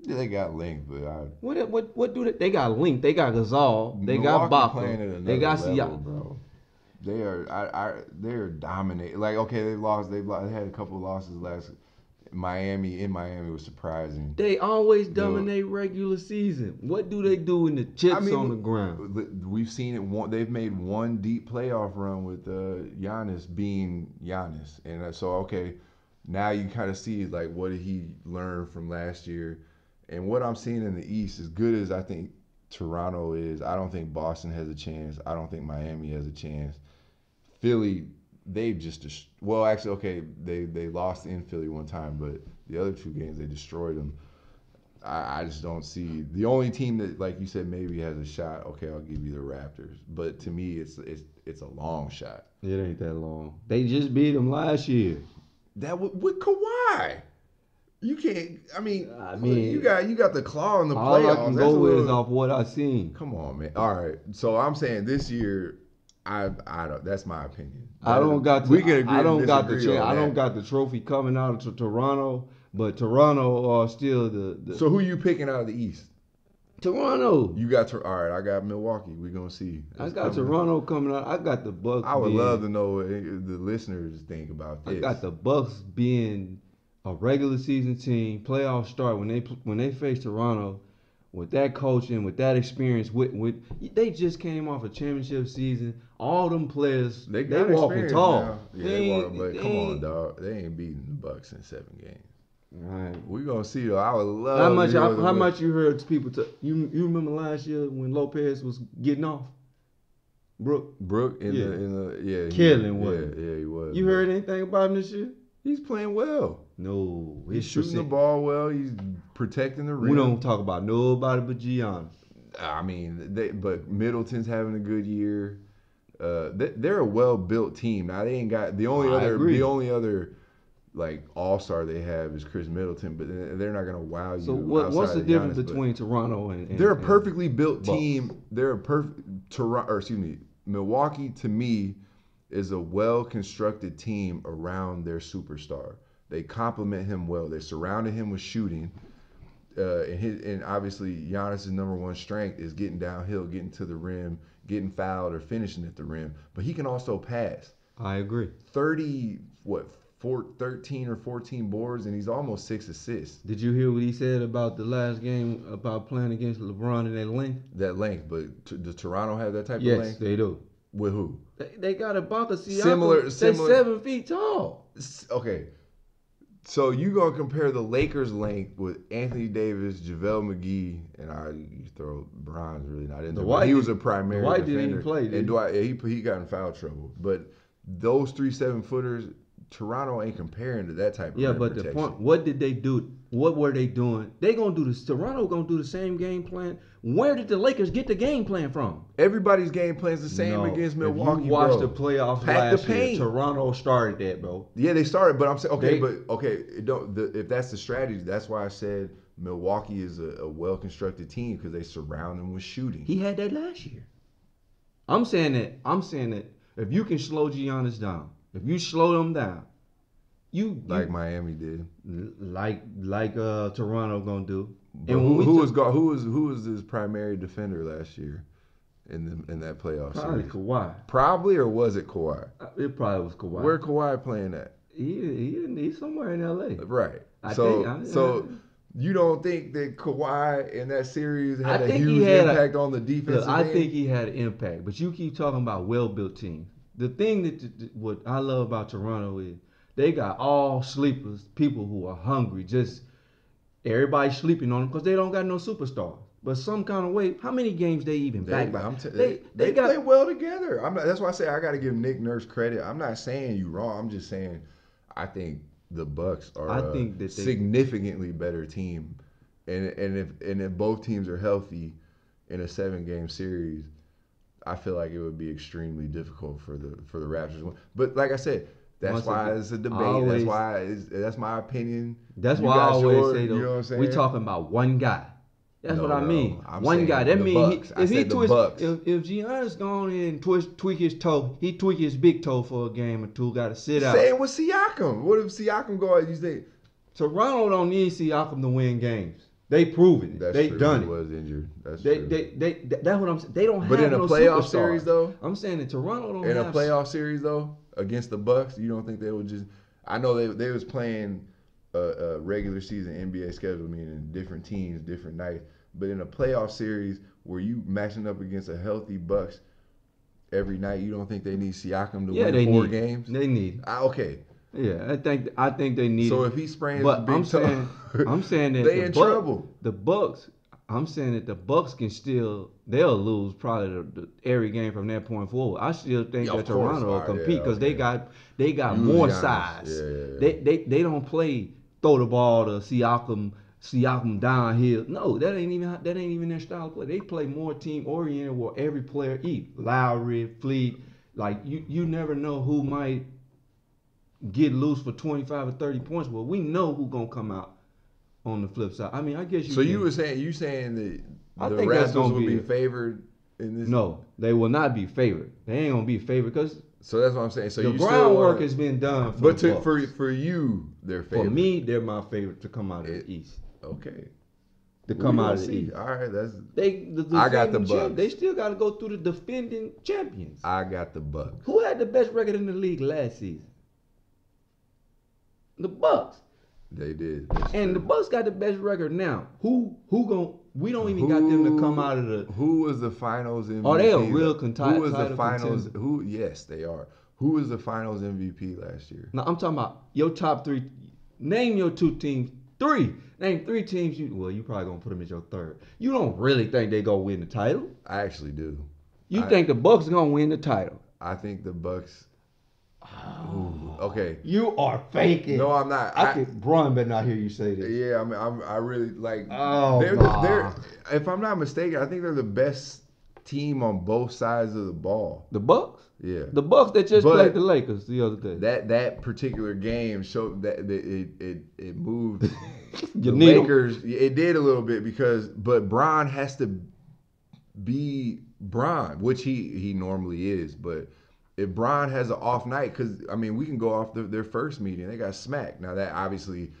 yeah, they got length, but I, What what what do they? They got length. They got Gasol. They Milwaukee got playing Ibaka. another They got Siakam. bro. They are, I, I, they're dominating. Like, okay, they lost. They lo- they had a couple of losses last. Miami in Miami was surprising. They always dominate regular season. What do they do in the chips on the ground? We've seen it. One, they've made one deep playoff run with uh, Giannis being Giannis, and uh, so okay, now you kind of see like what did he learn from last year, and what I'm seeing in the East, as good as I think Toronto is, I don't think Boston has a chance. I don't think Miami has a chance. Philly, they've just dest- well, actually, okay, they they lost in Philly one time, but the other two games they destroyed them. I, I just don't see the only team that, like you said, maybe has a shot. Okay, I'll give you the Raptors, but to me, it's it's it's a long shot. It ain't that long. They just beat them last year. That with, with Kawhi, you can't. I mean, I mean, you got you got the claw in the All playoffs. I can go with is off what I seen. Come on, man. All right, so I'm saying this year, I I don't. That's my opinion. I don't got. To, we can agree. I don't got the. I don't got the trophy coming out of Toronto, but Toronto are still the. the So who you picking out of the East? Toronto. You got to. All right, I got Milwaukee. We're gonna see. I got coming. Toronto coming out. I got the Bucks. I would being, love to know what the listeners think about this. I got the Bucks being a regular season team, playoff start when they when they face Toronto, with that coaching, with that experience, with with they just came off a championship season. All them players, They they, walking tall. now. Yeah, They they walking, but come on, dog. They ain't beating the Bucks in seven games. Right. We gonna see though. I would love. How to much? hear How, much you heard people? T- you you remember last year when Lopez was getting off? Brooke, Brooke in Yeah. the in the yeah Killing, yeah, yeah he was. you but heard anything about him this year? he's playing well. No, He's shooting the ball well. He's protecting the rim. We don't talk about nobody but Giannis. I mean, they, but Middleton's having a good year. Uh, they, they're a well-built team. Now they ain't got the only I other agree. the only other like all-star they have is Khris Middleton, but they're not gonna wow you. So what, what's the difference Giannis, between Toronto and, and They're a perfectly built Bucks. team. They're a perfect Toronto, or excuse me, Milwaukee to me is a well constructed team around their superstar. They complement him well. They surrounded him with shooting. uh, and his and obviously Giannis's number one strength is getting downhill, getting to the rim, getting fouled or finishing at the rim. But he can also pass. I agree. Thirty what four, 13 or 14 boards and he's almost six assists. Did you hear what he said about the last game about playing against LeBron in that length? That length, but t- does Toronto have that type Yes, of length? Yes, they do. With who? They, they got Ibaka Siakam. Similar- They similar- seven feet tall. Okay. So you gonna compare the Lakers' length with Anthony Davis, JaVale McGee, and I you throw Bron's really not in there. Dwight he was a primary Dwight didn't defender. play, did and Dwight, he he got in foul trouble. But those three seven footers, Toronto ain't comparing to that type of Yeah, but the point, what did they do? What were they doing? They gonna do this. Toronto gonna do the same game plan. Where did the Lakers get the game plan from? Everybody's game plan's the same No. against If Milwaukee. you watched the playoffs Pack the last year. Toronto started that, bro. Yeah, they started, but I'm saying okay, They- but okay, don't the, if that's the strategy, that's why I said Milwaukee is a, a well constructed team because they surround them with shooting. He had that last year. I'm saying that. I'm saying that if you can slow Giannis down, if you slow them down, you, you like Miami did. like like uh Toronto gonna do. But And who, who was go, who was who was his primary defender last year in the in that playoff Probably series? Kawhi. Probably or was it Kawhi? Uh, It probably was Kawhi. Where Kawhi playing at? he, he he's somewhere in L.A. Right. I so think- I- so you don't think that Kawhi in that series had a huge had a- impact on the defense? I think he had an impact, but you keep talking about well-built teams. The thing that what I love about Toronto is they got all sleepers, people who are hungry. Just everybody sleeping on them because they don't got no superstars. But some kind of way, how many games they even They, back by? I'm t- they, they, they, got play well together. I'm not, that's why I say I got to give Nick Nurse credit. I'm not saying you wrong. I'm just saying I think the Bucks are I think that significantly better team, and and if and if both teams are healthy in a seven game series, I feel like it would be extremely difficult for the for the Raptors. But like I said. That's Once why it's a debate. always- that's why it's, that's my opinion. That's You why I always yours, say though, you know what I'm saying? we talking about one guy. That's No, what I mean. One guy. That means Bucks. he, I if he twist, if if Giannis gone in and twist, tweak his toe, he tweak his big toe for a game or two. Got to sit out. Same with Siakam. What if Siakam go out? You say Toronto don't need Siakam to win games. They proven it. that's they true. done he it. was injured. That's They, true. they, they, th- that's what I'm saying. They don't But have in a no playoff superstars. series, though? I'm saying that Toronto don't in a have playoff series though against the Bucks, you don't think they would just? I know they they was playing a, a regular season NBA schedule, meaning different teams, different nights. But in a playoff series where you matching up against a healthy Bucks every night, you don't think they need Siakam to Yeah, win they four need. games? They need. Ah, okay, Yeah, I think I think they need. so it. if he sprains But big I'm toe, saying, [laughs] I'm saying that they the in Buck- trouble. The Bucks, I'm saying that the Bucks can still they'll lose probably the, the, every game from that point forward. I still think Yeah, that. Toronto will Alright, compete yeah, because they got they got Use more Giannis. size. Yeah. They they they don't play throw the ball to Siakam Siakam downhill. No, that ain't even that ain't even their style of play. They play more team oriented where every player eat. Lowry, Fleet, like you you never know who might get loose for 25 or 30 points. Well, we know who gonna come out on the flip side. I mean, I guess you. So can- you were saying you saying that I the think Raptors gonna will be, be- favored in this? no, they will not be favored. They ain't gonna be favored because So that's what I'm saying. So the you groundwork has been done. For But the to, for for you, they're for me, they're my favorite to come out of It- the East. okay. To come out of the see. East. All right, that's They the I got the Bucks. They still got to go through the defending champions. I got the Bucks. Who had the best record in the league last season? The Bucks. They did. That's And the. Bucks got the best record now. Who who gon' we don't even got them to come out of the Who was the finals MVP? Oh, they a real contender? Who was the finals? contender. Who? Yes, they are. Who was the finals MVP last year? No, I'm talking about your top three. Name your two teams. Three. Name three teams. You well, you probably gonna put them as your third. You don't really think they gonna win the title. I actually do. You I- think the Bucks gonna win the title? I think the Bucks. Ooh, okay. You are faking. No, I'm not. I, I- could. Brian better not hear you say this. Yeah, I mean, I'm, I really like. Oh, they're, nah. they're, if I'm not mistaken, I think they're the best team on both sides of the ball. The Bucks. Yeah. The Bucks that just But- played the Lakers the other day. that that particular game showed that, that it, it it moved [laughs] You the need 'em. Lakers. It did a little bit because, but Bron has to be Bron, which he he normally is. But if Bron has an off night, because I mean, we can go off the, their first meeting, they got smacked. Now that obviously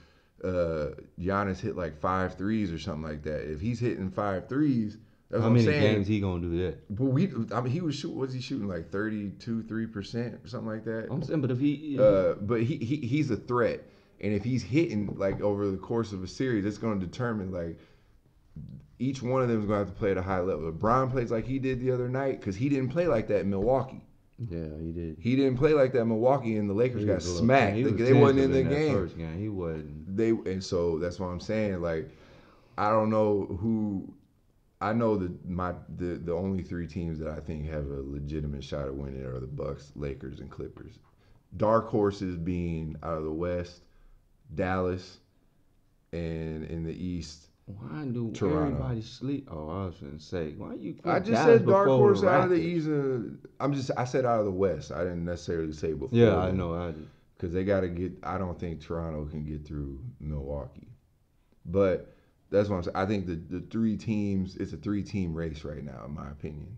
uh, Giannis hit like five threes or something like that. If he's hitting five threes, that's How what I'm many saying. games he gonna do that? But we, I mean, he was shoot. Was he shooting like 32, 3 percent or something like that? I'm saying, but if he, Uh, but he, he he's a threat, and if he's hitting like over the course of a series, it's going to determine like each one of them is going to have to play at a high level. If Bron plays like he did the other night, because he didn't play like that in Milwaukee. Yeah, he did. He didn't play like that Milwaukee, and the Lakers got was a little- smacked. They, they wasn't in the that game. First game, he wasn't. They and so that's what I'm saying. Like, I don't know who. I know that my the the only three teams that I think have a legitimate shot at winning are the Bucks, Lakers, and Clippers. Dark horses being out of the West, Dallas, and in the East. Why do Toronto. everybody sleep? Oh, I was gonna say, why you? I just said dark horse out of the East. I'm just I said out of the West. I didn't necessarily say before. Yeah, I know. I because they got to get. I don't think Toronto can get through Milwaukee, but that's what I'm saying. I think the the three teams. It's a three team race right now, in my opinion.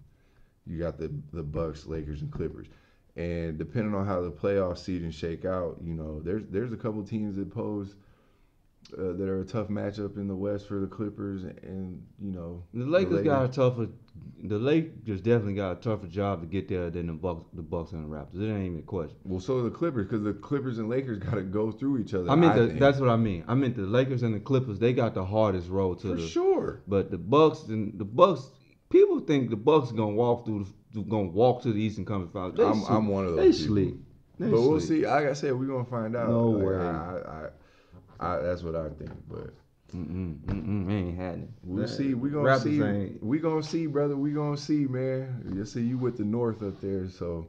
You got the the Bucks, Lakers, and Clippers, and depending on how the playoff seeding shake out, you know, there's there's a couple teams that pose. Uh, that are a tough matchup in the West for the Clippers, and you know The Lakers got a tougher. The Lakers definitely got a tougher job to get there than the Bucks, the Bucks and the Raptors. It ain't even a question. Well, so the Clippers because the Clippers and Lakers got to go through each other. I mean, the, that's what I mean. I meant the Lakers and the Clippers. They got the hardest road to for the. sure. But the Bucks and the Bucks, people think the Bucks gonna walk through, the, gonna walk to the Eastern Conference Finals. I'm. I'm one of those. They people. sleep. They but we'll see. Like I said, we're gonna find out. No Like, way. I, I, I, I, that's what I think. But Mm-mm, mm-mm, ain't happening. we'll That- see. We gonna Raptors see. ain't- We gonna see, brother. We gonna see, man. You see, you with the North up there. So,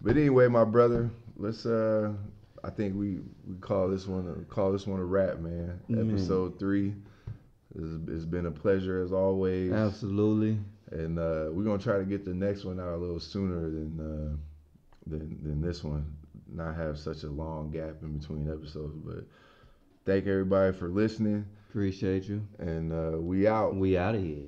but anyway, my brother, let's. uh I think we we call this one a, call this one a wrap, man. Man. Episode three. It's, it's been a pleasure as always. Absolutely. and uh, we're gonna try to get the next one out a little sooner than uh, than than this one. Not have such a long gap in between episodes, but thank everybody for listening, Appreciate you. and uh, we out. We out of here.